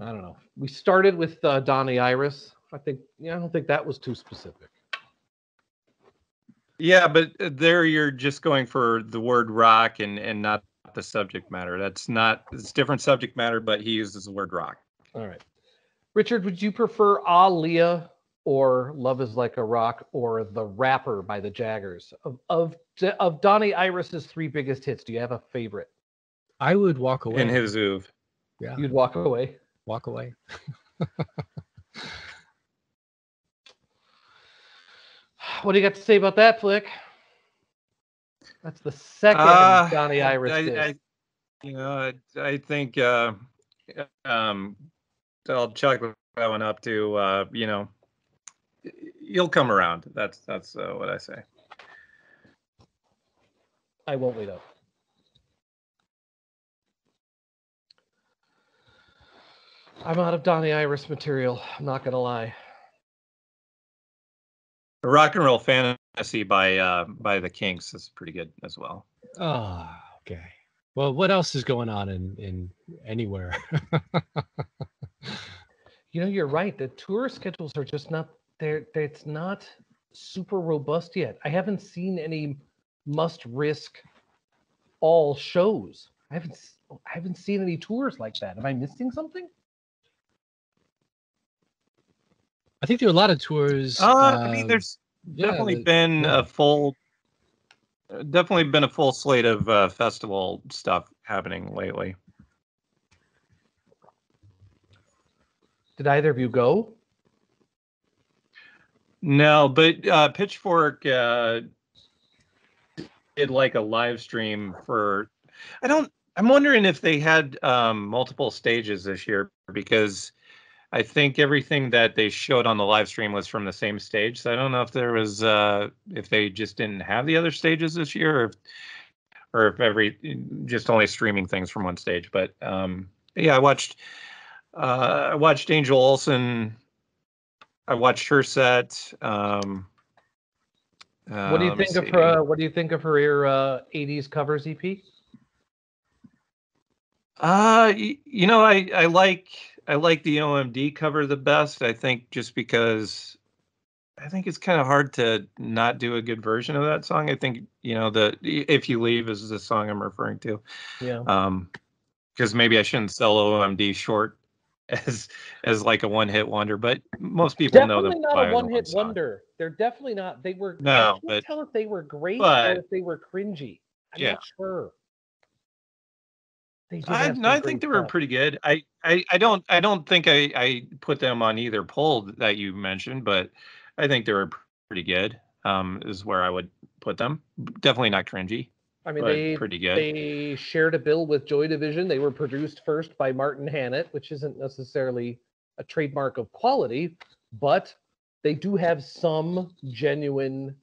I don't know. We started with uh, Donnie Iris. I think. Yeah, I don't think that was too specific. yeah but uh, there you're just going for the word rock and and not the subject matter. That's not it's different subject matter, but he uses the word rock. All right. Richard, would you prefer Aaliyah or Love is Like a Rock or The Rapper by the Jaggerz? Of of of Donnie Iris's three biggest hits, do you have a favorite? I would walk away. In his oeuvre. yeah, You'd walk away. walk away. What do you got to say about that, Flick? That's the second Uh, Donnie Iris I. I, you know, I, I think uh, um, I'll chuck that one up to uh, you know, you'll come around. That's that's uh, what I say. I won't wait up. I'm out of Donnie Iris material. I'm not gonna lie. Rock and Roll Fantasy by uh, by the Kinks is pretty good as well. Oh, okay. Well, what else is going on in in anywhere? You know, you're right. The tour schedules are just not there. It's not super robust yet. I haven't seen any must risk all shows. I haven't s- I haven't seen any tours like that. Am I missing something? I think there are a lot of tours. Uh, I mean, um, there's yeah, definitely the- been yeah. a full, uh, definitely been a full slate of uh, festival stuff happening lately. Did either of you go? No, but uh, Pitchfork uh, did like a live stream for. I don't. I'm wondering if they had um, multiple stages this year because I think everything that they showed on the live stream was from the same stage. So I don't know if there was uh, if they just didn't have the other stages this year, or if, or if every just only streaming things from one stage. But um, yeah, I watched. Uh, I watched Angel Olsen I watched her set. Um, what do uh, you let me think of her? Uh, what do you think of her uh, '80s covers EP? Uh, y- you know, I I like I like the OMD cover the best. I think just because I think it's kind of hard to not do a good version of that song. I think you know the if you leave is the song I'm referring to. Yeah. Um, because maybe I shouldn't sell OMD short as as like a one hit wonder, but most people know them Definitely not a one-hit song. wonder. They're definitely not. They were. No, but- tell if they were great but- or if they were cringy. I'm Yeah. not sure. I, no, I think they were pretty good. I, I, I don't I don't think I, I put them on either poll that you mentioned, but I think they were pretty good. Um, is where I would put them. Definitely not cringy, I mean, but they pretty good. they shared a bill with Joy Division. They were produced first by Martin Hannett, which isn't necessarily a trademark of quality, but they do have some genuine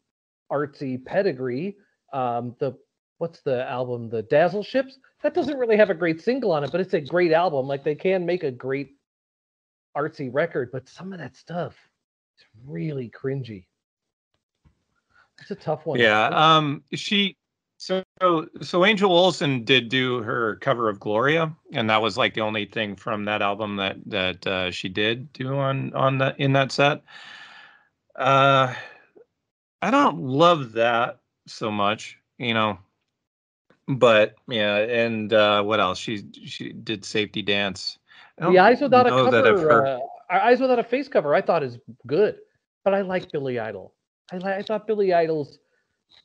artsy pedigree. Um, the what's the album? The Dazzle Ships. That doesn't really have a great single on it, but it's a great album. Like they can make a great artsy record, but some of that stuff is really cringy. It's a tough one. yeah. Um, she so so Angel Olsen did do her cover of Gloria, and that was like the only thing from that album that that uh, she did do on on that in that set. Uh, I don't love that so much, you know. But yeah, and uh, what else? She she did Safety Dance. I The Eyes Without a that Cover, heard- uh, Eyes Without a Face cover, I thought is good, but I like Billy Idol. I li- I thought Billy Idol's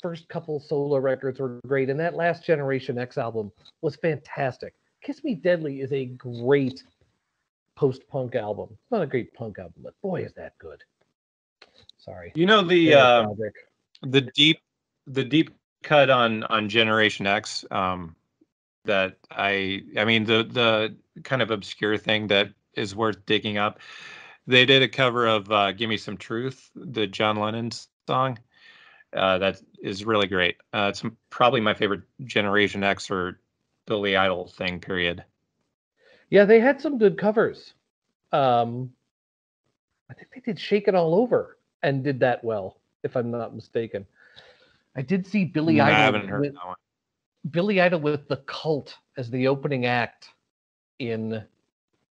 first couple solo records were great, and that last Generation X album was fantastic. Kiss Me Deadly is a great post-punk album. It's not a great punk album, but boy, is that good. Sorry. You know the uh, the deep the deep cut on on generation x um that i i mean the the kind of obscure thing that is worth digging up they did a cover of uh give me some truth the john lennon song uh that is really great uh it's probably my favorite generation x or billy idol thing period Yeah, they had some good covers. Um, I think they did "Shake It All Over" and did that well, if I'm not mistaken. I did see Billy i Idol. haven't heard with, that one Billy Idol with the Cult as the opening act in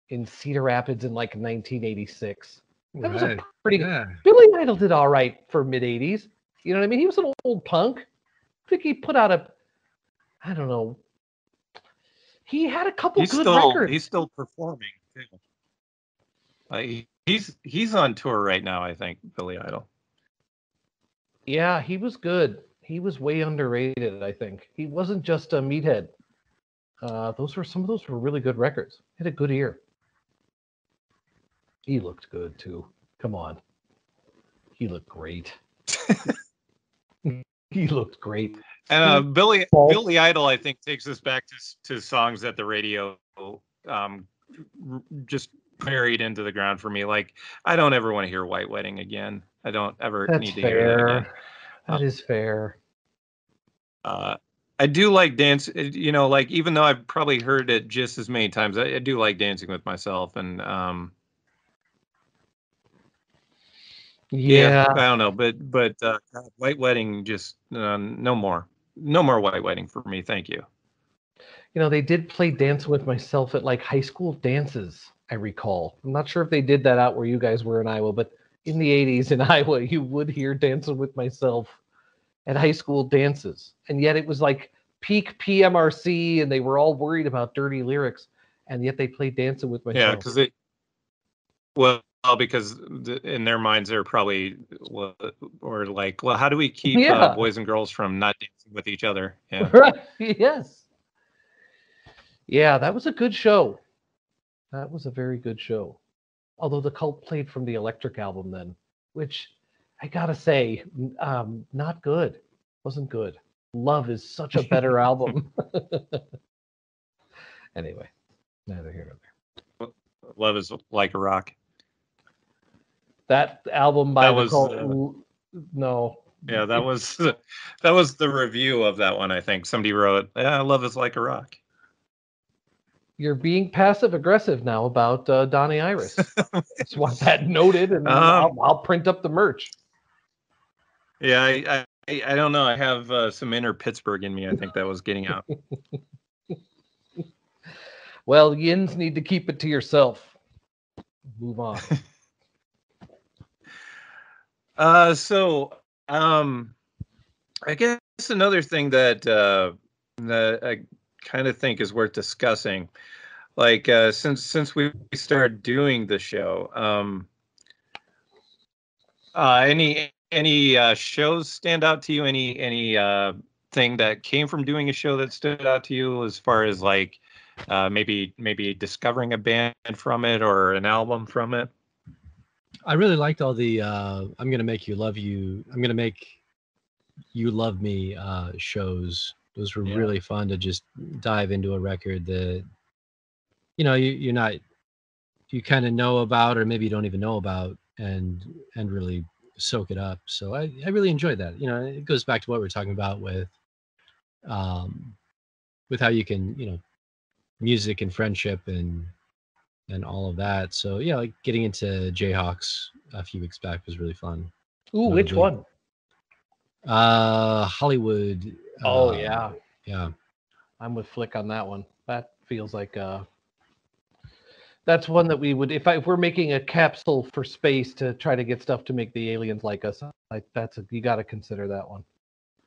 in Cedar Rapids in like 1986. That was a pretty. Yeah. Billy Idol did all right for mid 80s. You know what I mean? He was an old punk. I think he put out a, I don't know, he had a couple he's good still records. he's still performing too. Uh, he- he's he's on tour right now, I think, Billy Idol. Yeah, he was good. He was way underrated, I think. He wasn't just a meathead. Uh, those were some of those were really good records. He had a good ear. He looked good too. Come on. He looked great. he looked great. And uh, Billy. Billy Idol, I think, takes us back to to songs that the radio um, r- just buried into the ground for me. Like I don't ever want to hear White Wedding again. I don't ever That's need to hear that again. fair. That is fair. Uh, I do like dance. uh, You know, like even though I've probably heard it just as many times, I, I do like dancing with myself. And um, Yeah. I don't know, but but uh, White Wedding just uh, no more, no more White Wedding for me. Thank you. You know, they did play Dancing with Myself at like high school dances, I recall. I'm not sure if they did that out where you guys were in Iowa, but in the 80s in Iowa, you would hear Dancing with Myself at high school dances. And yet it was like peak PMRC and they were all worried about dirty lyrics. And yet they played Dancing with Myself. Yeah, because it. Well, because in their minds they're probably well, or like, well, how do we keep Yeah. uh, boys and girls from not dancing with each other? Yeah. Right. yes. Yeah, that was a good show. That was a very good show. Although the cult played from the Electric album then, which I gotta say, um, not good. Wasn't good. Love is such a better album. anyway, neither here nor there. Love is like a rock. That album by That was, cult. uh, no. Yeah, that was that was the review of that one. I think somebody wrote, "Yeah, love is like a rock." You're being passive aggressive now about uh, Donnie Iris. Just want that noted, and Um, I'll, I'll print up the merch. Yeah, I I, I don't know. I have uh, some inner Pittsburgh in me. I think that was getting out. Well, yins need to keep it to yourself. Move on. Uh, so um, I guess another thing that uh, that I kind of think is worth discussing, like uh, since since we started doing the show, um, uh, any any uh, shows stand out to you? Any any uh, thing that came from doing a show that stood out to you as far as like uh, maybe maybe discovering a band from it or an album from it? I really liked all the uh, I'm gonna make you love you. I'm gonna make you love me uh, shows. Those were Yeah. really fun to just dive into a record that you know you, you're not you kind of know about or maybe you don't even know about and and really soak it up. So I, I really enjoyed that. You know, it goes back to what we are talking about with um with how you can, you know, music and friendship and and all of that. So yeah, like getting into Jayhawks a few weeks back was really fun. Ooh, which one? Uh Hollywood. Oh uh, yeah, Yeah. I'm with Flick on that one. That feels like uh that's one that we would if I if we're making a capsule for space to try to get stuff to make the aliens like us. Like that's a, you got to consider that one.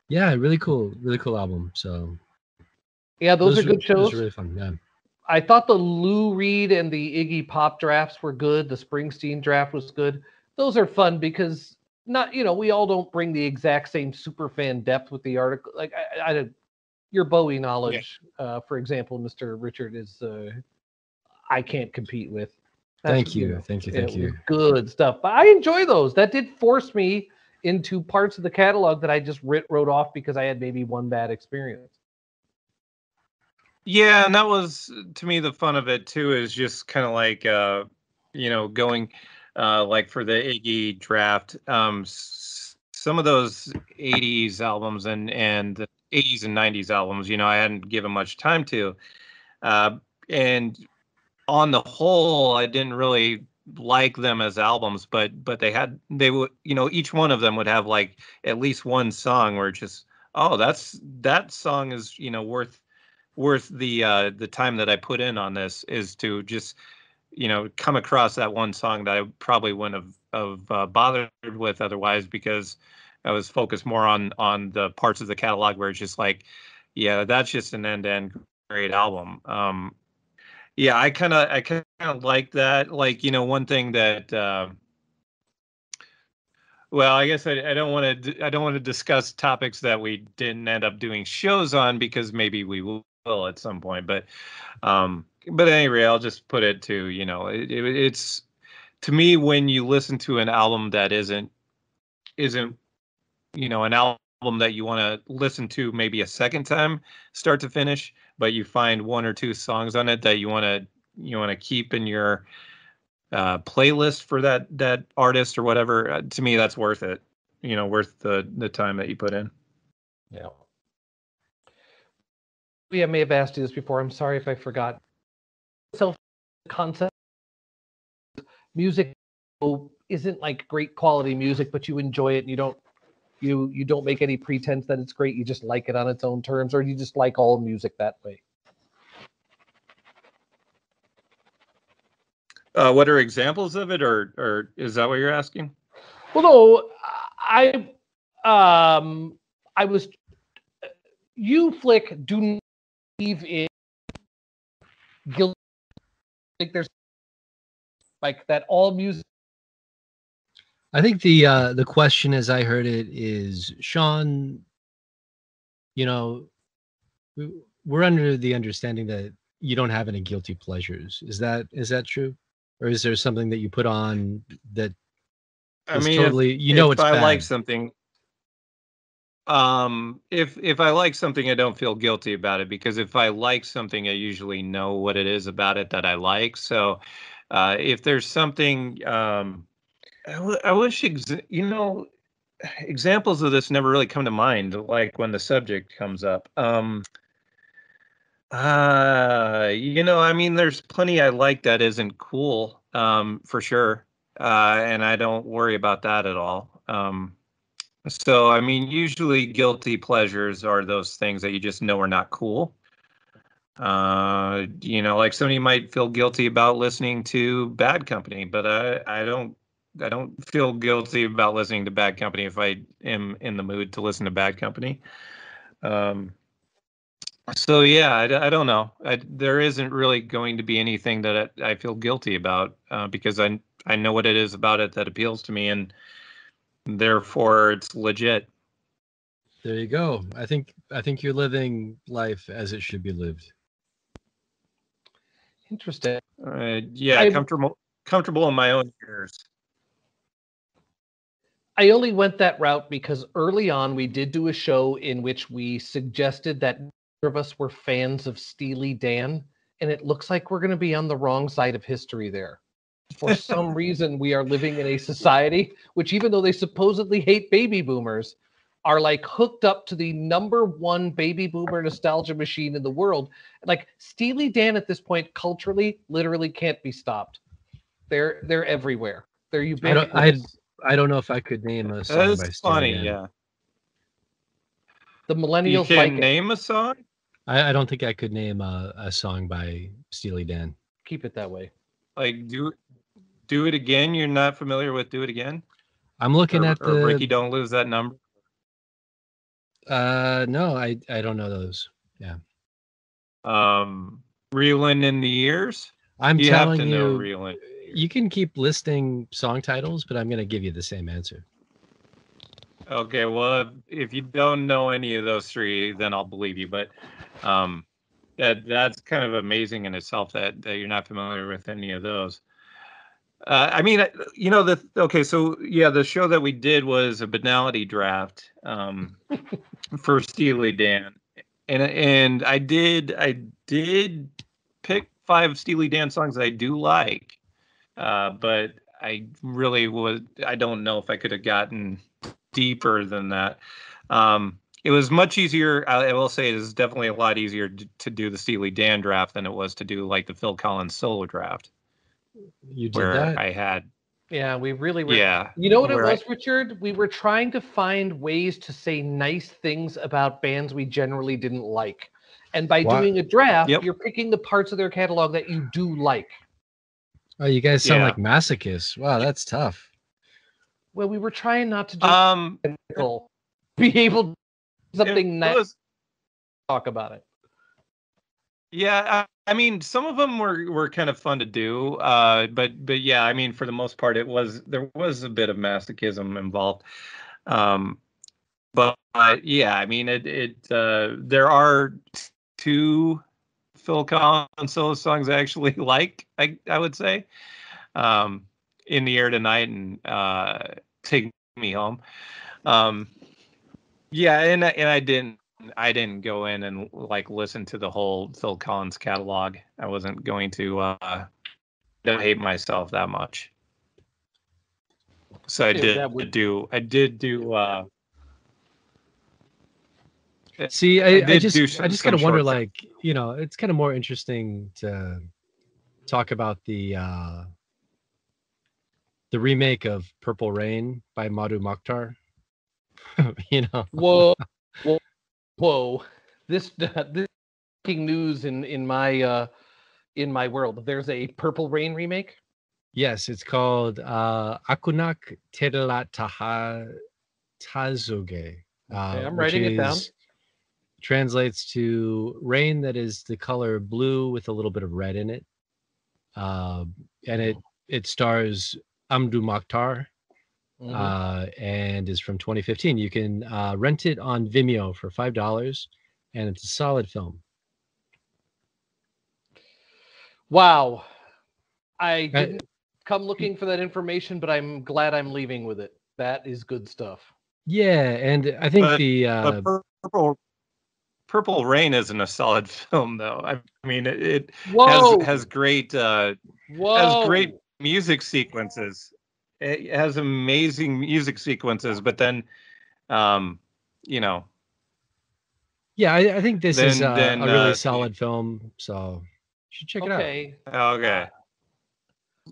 Yeah, really cool, really cool album. So Yeah, those, are good shows. Those are really fun. Yeah. I thought the Lou Reed and the Iggy Pop drafts were good. The Springsteen draft was good. Those are fun because not you know we all don't bring the exact same super fan depth with the article. Like I, I, I your Bowie knowledge, uh, for example, Mister Richard is uh, I can't compete with. That's, Thank you. know, Thank you. Thank you. Good stuff. But I enjoy those. That did force me into parts of the catalog that I just writ, wrote off because I had maybe one bad experience. Yeah, and that was to me the fun of it too is just kind of like uh you know going uh like for the Iggy draft um some of those 80s albums and and the 80s and 90s albums you know I hadn't given much time to uh and on the whole I didn't really like them as albums but but they had they would you know each one of them would have like at least one song where it's just oh that's that song is you know worth worth the uh the time that I put in on this is to just you know come across that one song that I probably wouldn't have, uh, bothered with otherwise because I was focused more on on the parts of the catalog where it's just like yeah that's just an end to end great album. Um, yeah, I kind of I kind of like that. Like you know, one thing that. Uh, well, I guess I, I don't want to I don't want to discuss topics that we didn't end up doing shows on because maybe we will at some point. But um, but anyway, I'll just put it to you know it, it, it's to me when you listen to an album that isn't isn't you know an album that you want to listen to maybe a second time start to finish but you find one or two songs on it that you want to you want to keep in your uh, playlist for that that artist or whatever uh, to me that's worth it you know worth the the time that you put in yeah yeah may have asked you this before. I'm sorry if i forgot. Self concept music isn't like great quality music but you enjoy it and you don't you you don't make any pretense that it's great. You just like it on its own terms or you just like all music that way. Uh, what are examples of it or or is that what you're asking? Well no i um i was you flick do not believe in guilt think there's like that all music I think the uh, the question, as I heard it, is Sean. You know, we're under the understanding that you don't have any guilty pleasures. Is that is that true, or is there something that you put on that? I mean, totally. If, you know, if I bad? like something. Um, if if I like something, I don't feel guilty about it because if I like something, I usually know what it is about it that I like. So, uh, if there's something, um, I, w- I wish, ex- you know, examples of this never really come to mind, like when the subject comes up. Um, uh, you know, I mean, there's plenty I like that isn't cool, um, for sure. Uh, and I don't worry about that at all. Um, so, I mean, usually guilty pleasures are those things that you just know are not cool. Uh, you know, like somebody might feel guilty about listening to Bad Company, but I, I don't I don't feel guilty about listening to Bad Company if I am in the mood to listen to Bad Company. Um, so yeah, I, I don't know. I, there isn't really going to be anything that I, I feel guilty about uh, because I I know what it is about it that appeals to me, and therefore it's legit. There you go. I think I think you're living life as it should be lived. Interesting. Uh, yeah, I, comfortable comfortable in my own ears. I only went that route because early on we did do a show in which we suggested that of us were fans of Steely Dan, and it looks like we're going to be on the wrong side of history there. For some reason, we are living in a society which, even though they supposedly hate baby boomers, are like hooked up to the number one baby boomer nostalgia machine in the world. Like Steely Dan at this point, culturally, literally can't be stopped. They're they're everywhere. They're ubiquitous. I don't, I don't know if I could name a song That's by funny, Dan. yeah. The millennials you can like name a song. I, I don't think I could name a, a song by Steely Dan. Keep it that way. Like do do it again. You're not familiar with Do It Again? I'm looking or, at the Ricky. Don't lose that number. Uh, no, I I don't know those. Yeah. Um, reeling in the years. I'm you telling have to you, know reeling you can keep listing song titles, but I'm going to give you the same answer. Okay, well, if you don't know any of those three, then I'll believe you. But um, that that's kind of amazing in itself that that you're not familiar with any of those. Uh, I mean, you know, the okay, so yeah, the show that we did was a banality draft um, for Steely Dan, and and I did I did pick five Steely Dan songs that I do like, uh, but I really would. I don't know if I could have gotten deeper than that. Um, it was much easier. I, I will say it is definitely a lot easier to, to, do the Steely Dan draft than it was to do like the Phil Collins solo draft. You did where that? I had. Yeah, we really were. Yeah. You know what it was, I, Richard? We were trying to find ways to say nice things about bands we generally didn't like. And by doing a draft, yep. you're picking the parts of their catalog that you do like. Oh, you guys sound yeah. like masochists. Wow, that's tough. Well, we were trying not to do um, be able to something nice. Was, talk about it. Yeah, I, I mean, some of them were were kind of fun to do, uh, but but yeah, I mean, for the most part, it was there was a bit of masochism involved. Um, but uh, yeah, I mean, it it uh, there are two Phil Collins solo songs I actually like. I I would say, um, "In the Air Tonight" and uh, "Take Me Home." Um, yeah, and and I didn't I didn't go in and like listen to the whole Phil Collins catalog. I wasn't going to uh, don't hate myself that much. So I Yeah, did that would- do I did do uh, See, I, I I, just do I just kind of wonder, short like you know, it's kind of more interesting to talk about the uh the remake of Purple Rain by Mdou Moctar. you know, Whoa, whoa, whoa! This this news in in my uh in my world. There's a Purple Rain remake. yes, it's called uh Akounak Tedalat Taha Tazoughai. Uh, Okay, I'm writing it down. is- Translates to rain that is the color blue with a little bit of red in it. Uh, and it it stars Mdou Moctar, Mhm. uh, and is from 2015. You can uh, rent it on Vimeo for five dollars, and it's a solid film. wow, I I- didn't come looking for that information, but I'm glad I'm leaving with it. That is good stuff. Yeah, and I think But- the uh, but purple Purple Rain isn't a solid film though. I mean, it, it has has great uh, whoa, has great music sequences. It has amazing music sequences, but then, um, you know, yeah, I, I think this is Then- uh, then, a really uh, solid film. So you should check it out. Okay, okay.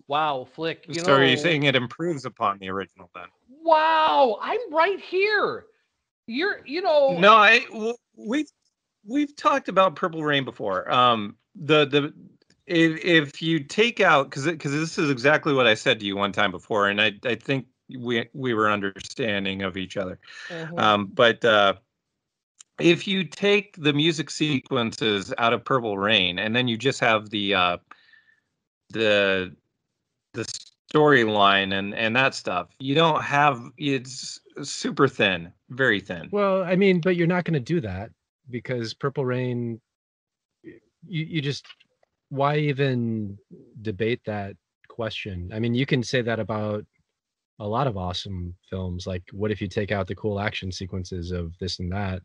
wow, flick. You so are you saying it improves upon the original then? Wow, I'm right here. You're, you know, No, I we've we've talked about Purple Rain before. Um, the the if if you take out because because this is exactly what I said to you one time before, and I I think we we were understanding of each other. Mhm. Um, but uh, if you take the music sequences out of Purple Rain and then you just have the uh, the the storyline and and that stuff, you don't have it's super thin, very thin. Well, I mean, but you're not going to do that because Purple Rain. You you just why even debate that question? I mean, you can say that about a lot of awesome films. Like, what if you take out the cool action sequences of this and that?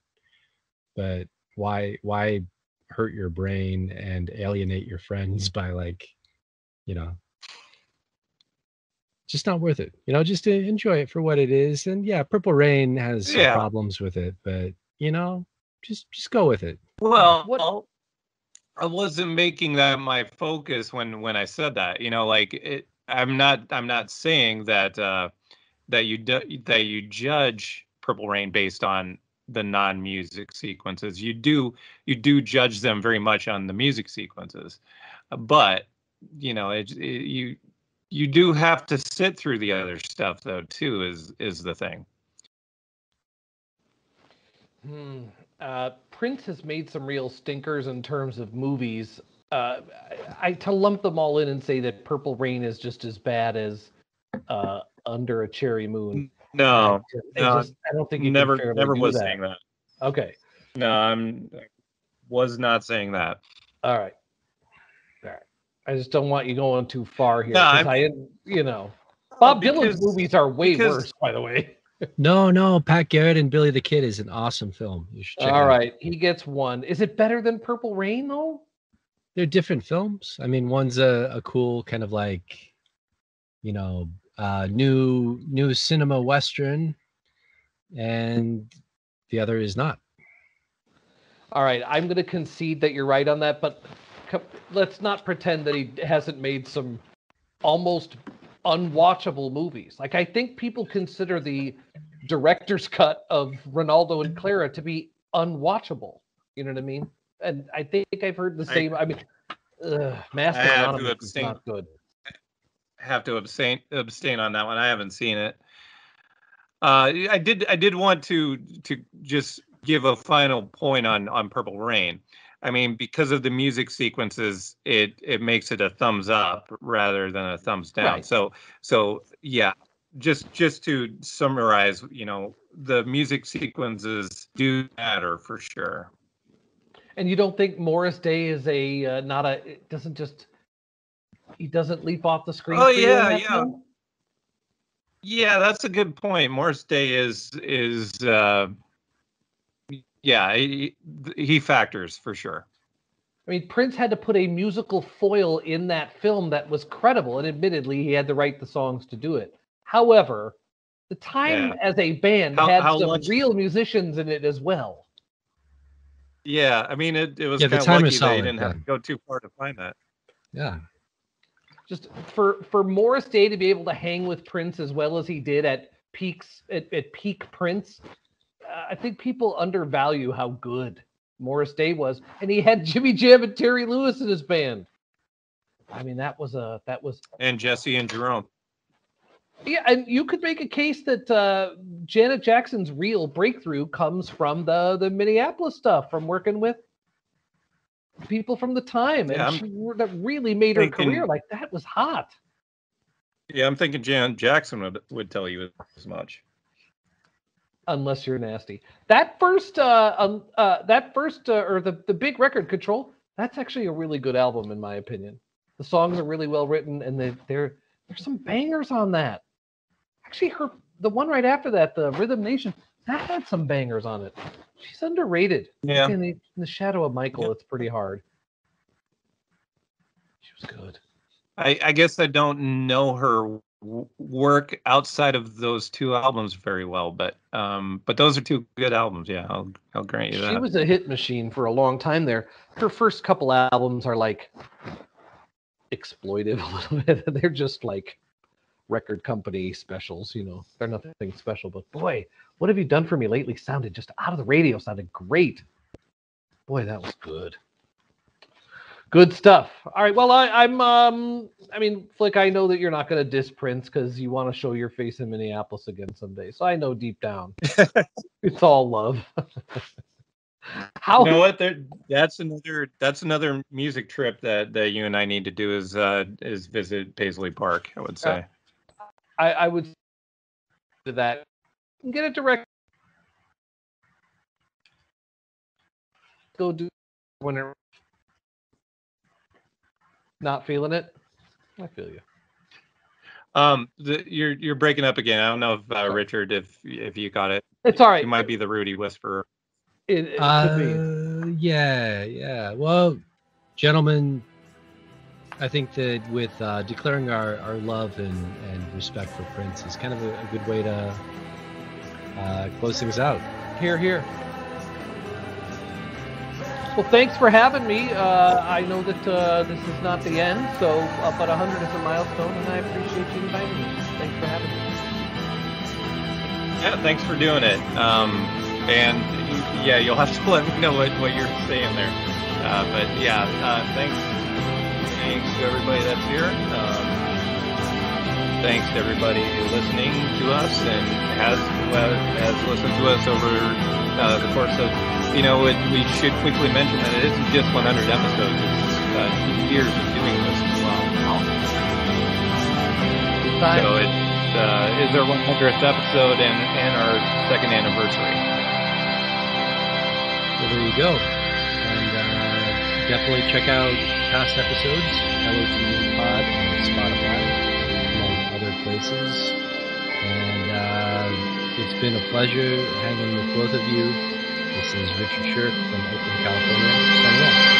But why why hurt your brain and alienate your friends mm. by like, you know, just not worth it. You know, just to enjoy it for what it is. And yeah, Purple Rain has Yeah. problems with it, but you know, just just go with it. Well, What- I wasn't making that my focus when when I said that. You know, like it, I'm not I'm not saying that uh, that you do, that you judge Purple Rain based on the non-music sequences. You do you do judge them very much on the music sequences, but you know, it, it, you you do have to sit through the other stuff though too. Is is the thing. Hmm. Uh, Prince has made some real stinkers in terms of movies. Uh, I, I to lump them all in and say that Purple Rain is just as bad as uh, Under a Cherry Moon. No, I, no, just, I don't think you never never was that. saying that. Okay. No, I'm was not saying that. All right. All right. I just don't want you going too far here. No, I'm- you know, Bob Dylan's movies are way because- worse, by the way. No, no, Pat Garrett and Billy the Kid is an awesome film. You should check it All out. he gets one. Is it better than Purple Rain though? they're different films. I mean, one's a, a cool kind of like, you know, uh, new new cinema western, and the other is not. All right, I'm going to concede that you're right on that, but co- let's not pretend that he hasn't made some almost unwatchable movies. Like I think people consider the director's cut of Renaldo and Clara to be unwatchable. You know what I mean? And I think I've heard the same. I, mean, ugh, Master I have to abstain. not good. I have to abstain abstain on that one. I haven't seen it. Uh, I did I did want to to just give a final point on on Purple Rain. I mean, because of the music sequences, it it makes it a thumbs up rather than a thumbs down. Right. So so yeah, just just to summarize, you know, the music sequences do matter for sure. And you don't think Morris Day is a uh, not a it doesn't just he doesn't leap off the screen? Oh, for you in yeah, yeah. film? Yeah, that's a good point. Morris Day is is uh yeah, he, he factors for sure. I mean, Prince had to put a musical foil in that film that was credible, and admittedly, he had to write the songs to do it. However, the time Yeah. as a band How- had how some much- real musicians in it as well. Yeah, I mean it, it was Yeah, kind of time lucky is they didn't have to go too far to find that. Yeah. Just for for Morris Day to be able to hang with Prince as well as he did at peaks at, at peak Prince, I think people undervalue how good Morris Day was, and he had Jimmy Jam and Terry Lewis in his band. I mean, that was a that was And Jesse and Jerome. Yeah, and you could make a case that uh, Janet Jackson's real breakthrough comes from the the Minneapolis stuff, from working with people from the time, and Yeah, I'm she, that really made her thinking- career like that was hot. Yeah, I'm thinking Jan Jackson would would tell you as much. Unless you're nasty. That first, uh, um, uh, that first, uh, or the the big record control. That's actually a really good album, in my opinion. The songs are really well written, and they they're there's some bangers on that. Actually, her the one right after that, the Rhythm Nation, that had some bangers on it. She's underrated. Yeah. In the, in the shadow of Michael, Yep. it's pretty hard. She was good. I, I guess I don't know her w- work outside of those two albums very well, but um, but those are two good albums. Yeah, I'll I'll grant you that. She was a hit machine for a long time there. Her first couple albums are like exploitive a little bit. They're just like record company specials, you know. They're nothing special, but boy, what have you done for me lately? Sounded just out of the radio, sounded great. Boy, that was good. Good stuff. All right. Well, I, I'm. Um. I mean, Flick. I know that you're not going to diss Prince because you want to show your face in Minneapolis again someday. So I know deep down, it's all love. How You know what? There, that's another that's another music trip that that you and I need to do is uh is visit Paisley Park. I would say. I, I would to that get it direct. Go do when it not feeling it. I feel you. Um, the, you're you're breaking up again. I don't know if uh, Richard, if if you got it, It's all right. you might be the Rudy whisperer. It, it. Uh, yeah, yeah. Well, gentlemen, I think that with uh, declaring our, our love and, and respect for Prince is kind of a, a good way to uh, close things out. Here, here. Well, thanks for having me. Uh, I know that uh, this is not the end, so uh, but 100 is a milestone, and I appreciate you inviting me. Thanks for having me. Yeah, thanks for doing it. Um, and yeah, you'll have to let me know what, what you're saying there. Uh, but yeah, uh, thanks, thanks to everybody that's here. Thanks to everybody listening to us and has uh, has listened to us over uh, the course of. You know, it, we should quickly mention that it isn't just 100 episodes; it's uh, two years of doing this as well. So it uh, is our 100th episode and, and our second anniversary. Well, there you go. And uh, definitely check out past episodes. LOTD Pod on Spotify, places. And uh, it's been a pleasure hanging with both of you. This is Richard Shirk from Oakland, California. Signing off.